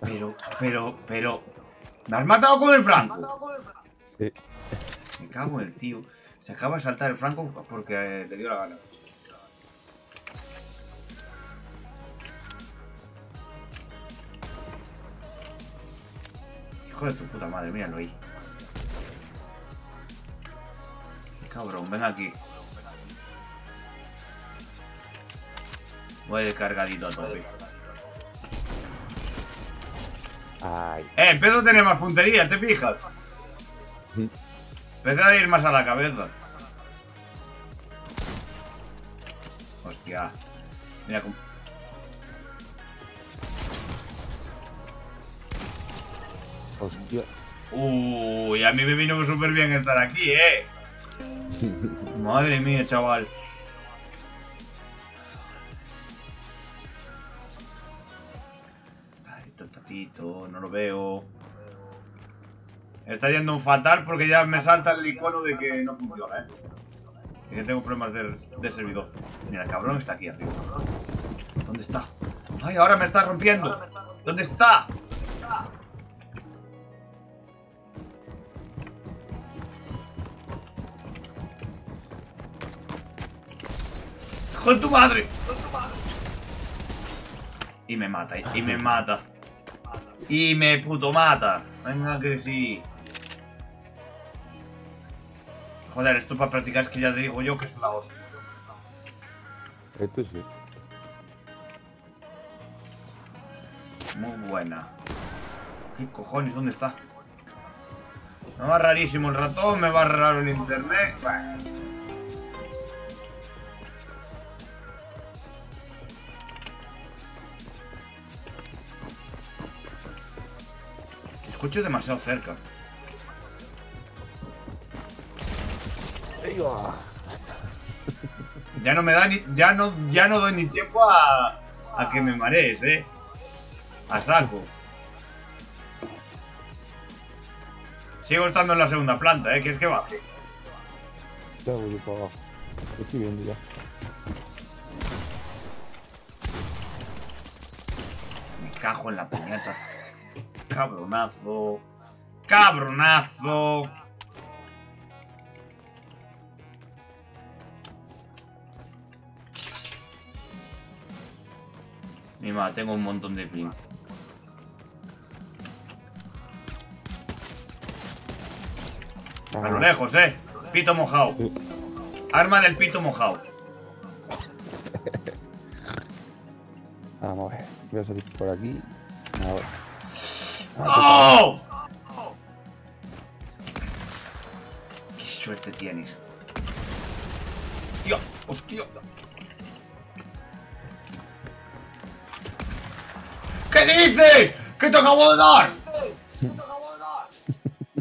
Pero, pero, pero... ¿Me has matado con el franco? Sí. Me cago en el tío. Se acaba de saltar el franco porque eh, le dio la gana. Hijo de tu puta madre, míralo ahí. Cabrón, ven aquí. Voy descargadito a tope. Ay. Eh, a tener más puntería, ¿te fijas? Empecé a ir más a la cabeza. Hostia. Mira cómo... Hostia. Uy, a mí me vino súper bien estar aquí, ¿eh? Madre mía, chaval. Tatito, no lo veo. Está yendo un fatal porque ya me salta el icono de que no funciona, ¿eh? Y que tengo problemas de, de servidor. Mira, el cabrón está aquí arriba. ¿Dónde está? ¡Ay, ahora me está rompiendo! ¿Dónde está? ¡Hijo de tu madre! Y me mata, y me mata. Y me puto mata. Venga que sí. Joder, esto para practicar es que ya te digo yo que es la hostia. Esto sí. Muy buena. ¿Qué cojones? ¿Dónde está? Me va rarísimo el ratón, me va raro el internet. Bueno. Escucho demasiado cerca. Ya no me da ni. Ya no, ya no doy ni tiempo a. a que me marees, eh. A saco. Sigo estando en la segunda planta, eh. ¿Quieres que baje? Ya voy para abajo. Estoy viendo ya. Me cago en la puñeta. Cabronazo. Cabronazo. Mi madre, tengo un montón de ping. A lo lejos, eh. Pito mojado. Arma del pito mojado. Vamos a ver. Voy a salir por aquí. Ahora. ¡Oh! ¡Qué suerte tienes! ¡Hostia! ¡Hostia! ¿Qué dices? ¿Qué te acabo de dar?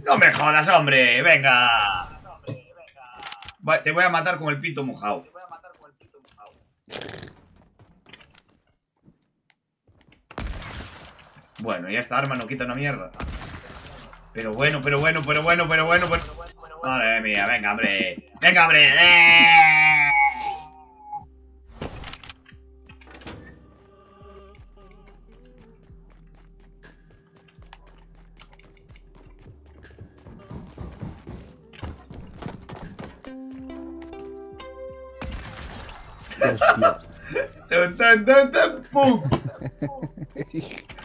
No me jodas, hombre. Venga. Va- Te voy a matar con el pito mojado. Bueno, y esta arma no quita una mierda. Pero bueno, pero bueno, pero bueno, pero bueno, pero... Madre mía, venga, hombre. Venga, hombre. ¡Eh! ¡Pum!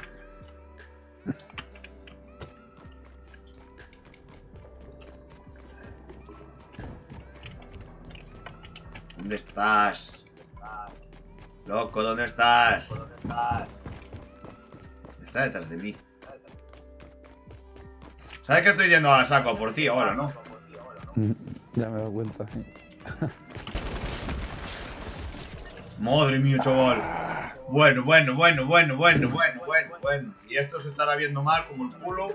¿Dónde estás? Loco, ¿dónde estás? Está detrás de mí. ¿Sabes que estoy yendo a saco por ti ahora, no? Ya me he dado cuenta. sí. Madre mía, chaval. Bueno, bueno, bueno, bueno, bueno, bueno, bueno, bueno. Y esto se estará viendo mal como el culo.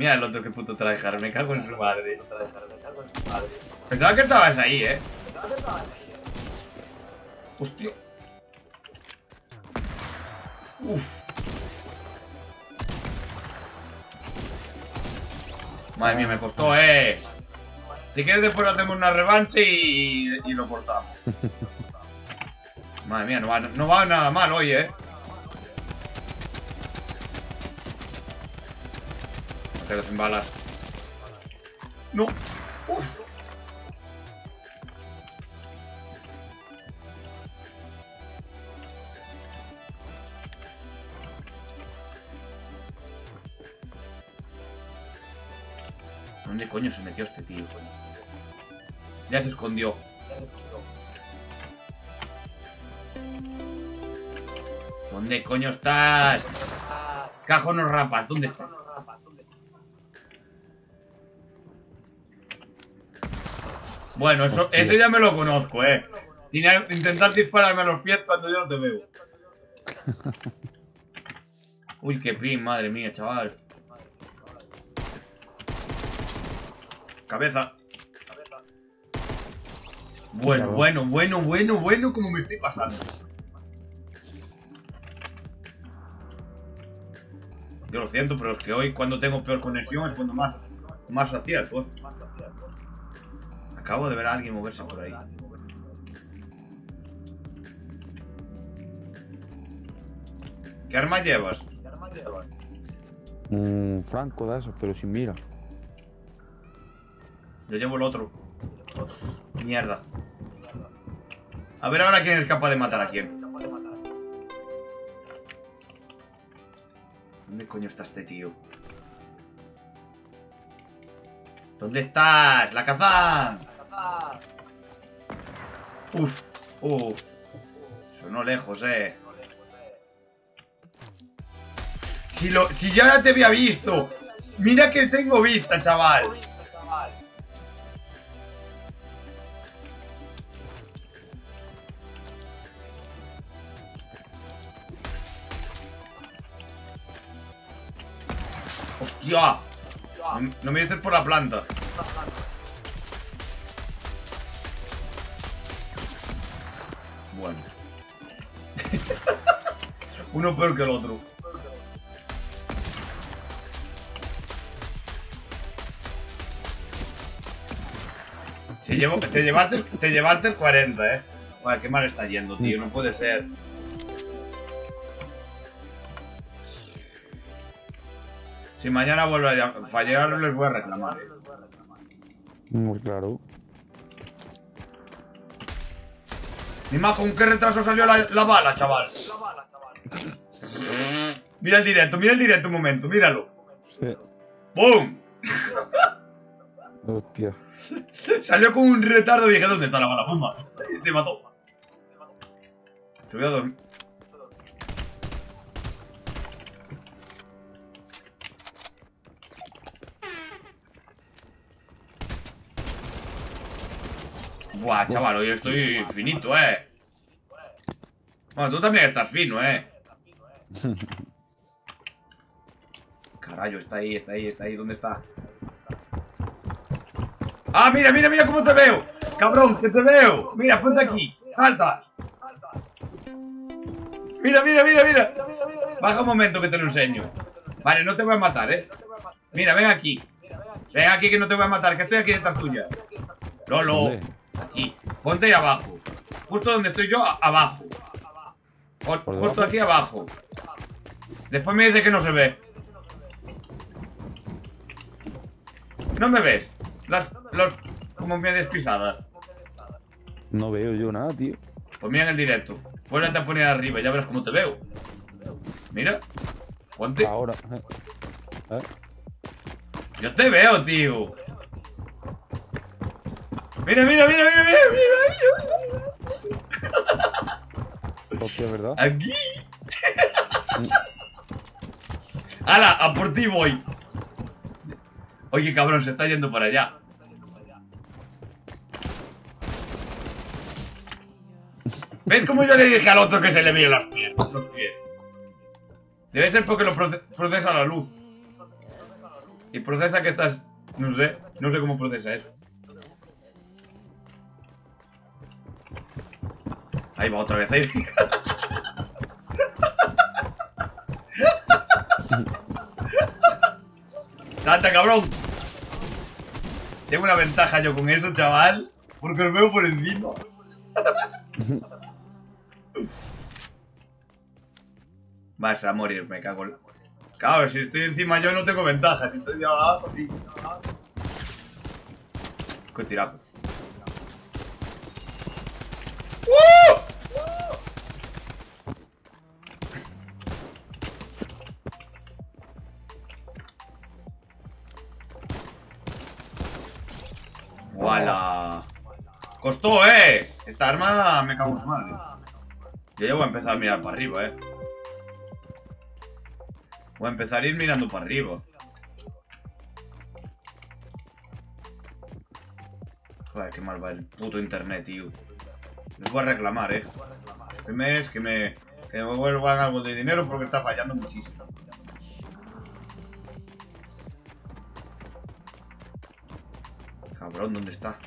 Mira el otro que puto tryhard, me cago en su madre. Pensaba que estabas ahí, eh. Hostia. Uf. Madre mía, me costó, eh. Si quieres después hacemos una revancha y, y lo cortamos. Madre mía, no va, no va nada mal hoy, eh. Sin balas. No. Uf. ¿Dónde coño se metió este tío? Ya se escondió. ¿Dónde coño estás? Cajo no rapas, ¿dónde estás? Bueno, eso, Hostia. ese ya me lo conozco, eh. Intentar dispararme a los pies cuando yo no te veo. Uy, qué pin, madre mía, chaval. Cabeza. Bueno, bueno, bueno, bueno, bueno, como me estoy pasando. Yo lo siento, pero es que hoy cuando tengo peor conexión es cuando más, más acierto. eh. Acabo de ver a alguien moverse por ahí. ¿Qué arma llevas? Un franco de esos, pero sin mira. Yo llevo el otro. Mierda. A ver ahora quién es capaz de matar a quién. ¿Dónde coño está este tío? ¿Dónde estás? ¡La cazán! Uf, uf. Sonó lejos, eh. Si, lo, si ya te había visto. Mira que tengo vista, chaval. ¡Hostia! No, no me dices por la planta. Bueno. Uno peor que el otro. Te, llevo, te, llevaste, te llevaste el 40, eh. Joder, qué mal está yendo, tío. No puede ser. Si mañana vuelve a fallar, les voy a reclamar. eh. Muy claro. Mima, ¿con qué retraso salió la, la bala, chaval? Mira el directo, mira el directo un momento, míralo. Sí. ¡Bum! Hostia. Salió con un retardo y dije, ¿dónde está la bala? ¡Pumba! Y te mató. Te voy a dormir. Buah, chaval, hoy estoy finito, eh. Bueno, tú también estás fino, eh. Carayo, está ahí, está ahí, está ahí. ¿Dónde está? ¡Ah, mira, mira, mira cómo te veo! ¡Cabrón, que te veo! Mira, ponte aquí. ¡Salta! Mira, mira, mira, mira. Baja un momento que te lo enseño. Vale, no te voy a matar, ¿eh? Mira, ven aquí. Ven aquí que no te voy a matar, que estoy aquí detrás tuya. Lolo. Aquí. Ponte ahí abajo. Justo donde estoy yo, abajo. Ju- ¿Por Justo aquí abajo. Después me dice que no se ve. ¿No me ves? Las, los, como medias pisadas. No veo yo nada, tío. Pues mira en el directo. Vuelve a poner arriba, ya verás cómo te veo. Mira. Ponte. Ahora. ¿Eh? Yo te veo, tío. Mira, mira, mira, mira, mira, mira, mira. Hostia, ¿verdad? Aquí. ¡Hala! A por ti voy. Oye, cabrón, se está yendo para allá. ¿Ves cómo yo le dije al otro que se le veían las piernas? Los pies. Debe ser porque lo proce- procesa la luz. Y procesa que estás... No sé, no sé cómo procesa eso. Ahí va otra vez, ahí. ¡Salta, cabrón! Tengo una ventaja yo con eso, chaval. Porque lo veo por encima. Vas a morir, me cago en... Claro, si estoy encima yo no tengo ventaja. Si estoy de abajo, sí. ¡Uh! ¡Wala! ¡Costó, eh! Esta arma me cago en madre. Yo ya voy a empezar a mirar para arriba, eh. Voy a empezar a ir mirando para arriba. Joder, qué mal va el puto internet, tío. Les voy a reclamar, eh. Este mes que me, que me vuelvan algo de dinero porque está fallando muchísimo. Cabrón, ¿dónde está?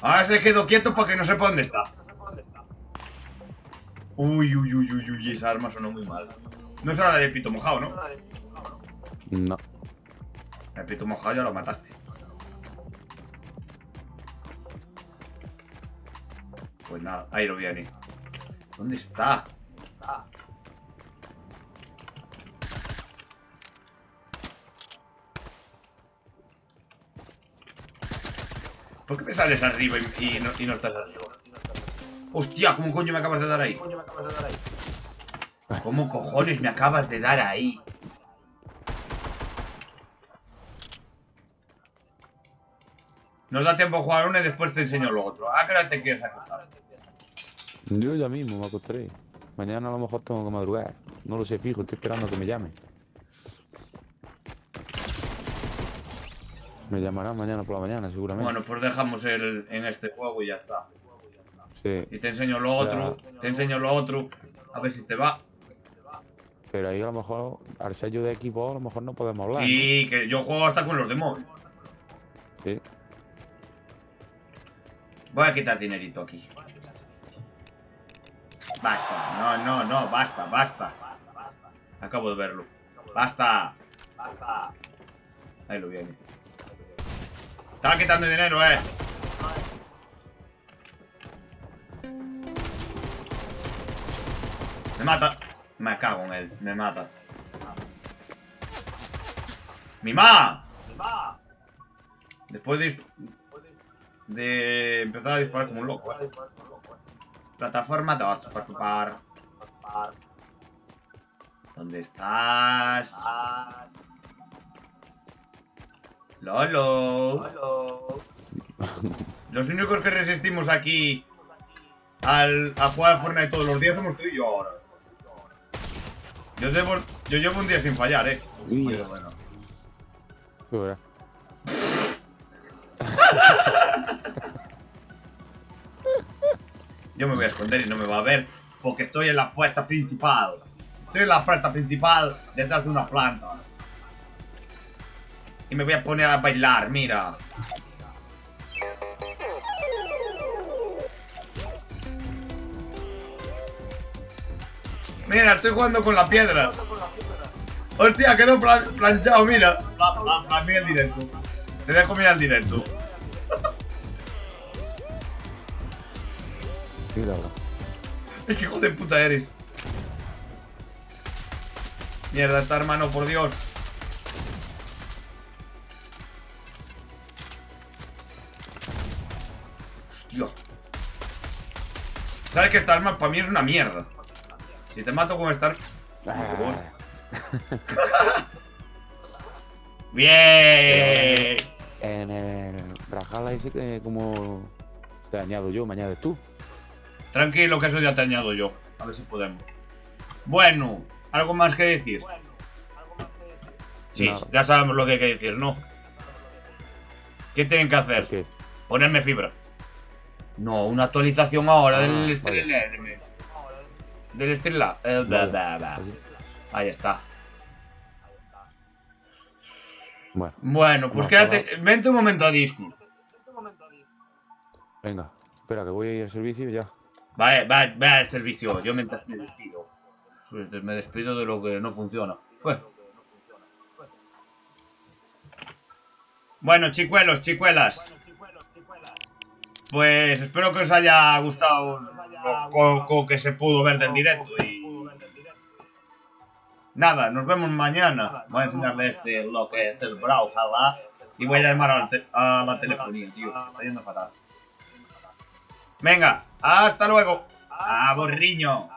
Ahora se quedó quieto para que no sepa dónde está. Uy, uy, uy, uy, uy, esa arma sonó muy mal. No será la de pito mojado, ¿no? No. El pito mojado ya lo mataste. Pues nada, ahí lo viene. ¿Dónde está? ¿Por qué me sales arriba y, no, estás arriba? Hostia, ¿cómo coño me acabas de dar ahí? ¿Cómo cojones me acabas de dar ahí? Nos da tiempo a jugar uno y después te enseño lo otro. ¿A qué hora te quieres acostar? Yo ya mismo me acostaré. Mañana a lo mejor tengo que madrugar. No lo sé fijo, estoy esperando que me llame. Me llamará mañana por la mañana, seguramente. Bueno, pues dejamos el, en este juego y ya está. Sí, Y te enseño lo otro, te enseño lo otro. A ver si te va. pero ahí a lo mejor, al sello de equipo, a lo mejor no podemos hablar. ¿no? Y que yo juego hasta con los de móvil. Sí. Voy a quitar dinerito aquí. Basta, no, no, no, basta, basta. Acabo de verlo. Basta. Ahí lo viene. Estaba quitando dinero, eh. Me mata. Me cago en él, me mata. ¡Mima! Después de, de empezar a disparar como un loco, eh. Plataforma 2, para ocupar. ¿Dónde estás? Lolo. Los únicos que resistimos aquí al, a jugar a Fortnite todos los días somos tú y yo ahora. Yo, llevo un día sin fallar, eh. Uy. Bueno. Yo me voy a esconder y no me va a ver porque estoy en la puerta principal. Estoy en la puerta principal detrás de una planta. Y me voy a poner a bailar, mira. Mira, estoy jugando con la piedra. Hostia, quedó plan- planchado, mira. Mía en directo. Te dejo mirar el directo. Míralo. Es que hijo de puta eres. Mierda, está hermano, por Dios. ¿Sabes que esta arma para mí es una mierda? Si te mato con esta arma... Ah, ¡Bien! en el Brawlhalla ese que como te añado yo, me añades tú. Tranquilo, que eso ya te añado yo. A ver si podemos. Bueno, ¿algo más que decir? Sí, Nada. ya sabemos lo que hay que decir, ¿no? ¿Qué tienen que hacer? ¿Qué? Ponerme fibra. No, una actualización ahora Ah, del vale. Streamlabs. Del Streamlabs. Eh, Vale. Ahí está. Bueno, Bueno, pues No, quédate. Vente un momento a Discord. venga. Espera, que voy a ir al servicio y ya. Vale, va, va al servicio. Yo mientras me despido. Pues Me despido de lo que no funciona. Fue. Bueno, chicuelos, chicuelas. Pues espero que os haya gustado lo poco que se pudo ver del directo y... Nada, nos vemos mañana. Voy a enseñarle este lo que es el Brawlhalla y voy a llamar a la telefonía, tío. se Está yendo fatal. Venga, hasta luego. A borriño.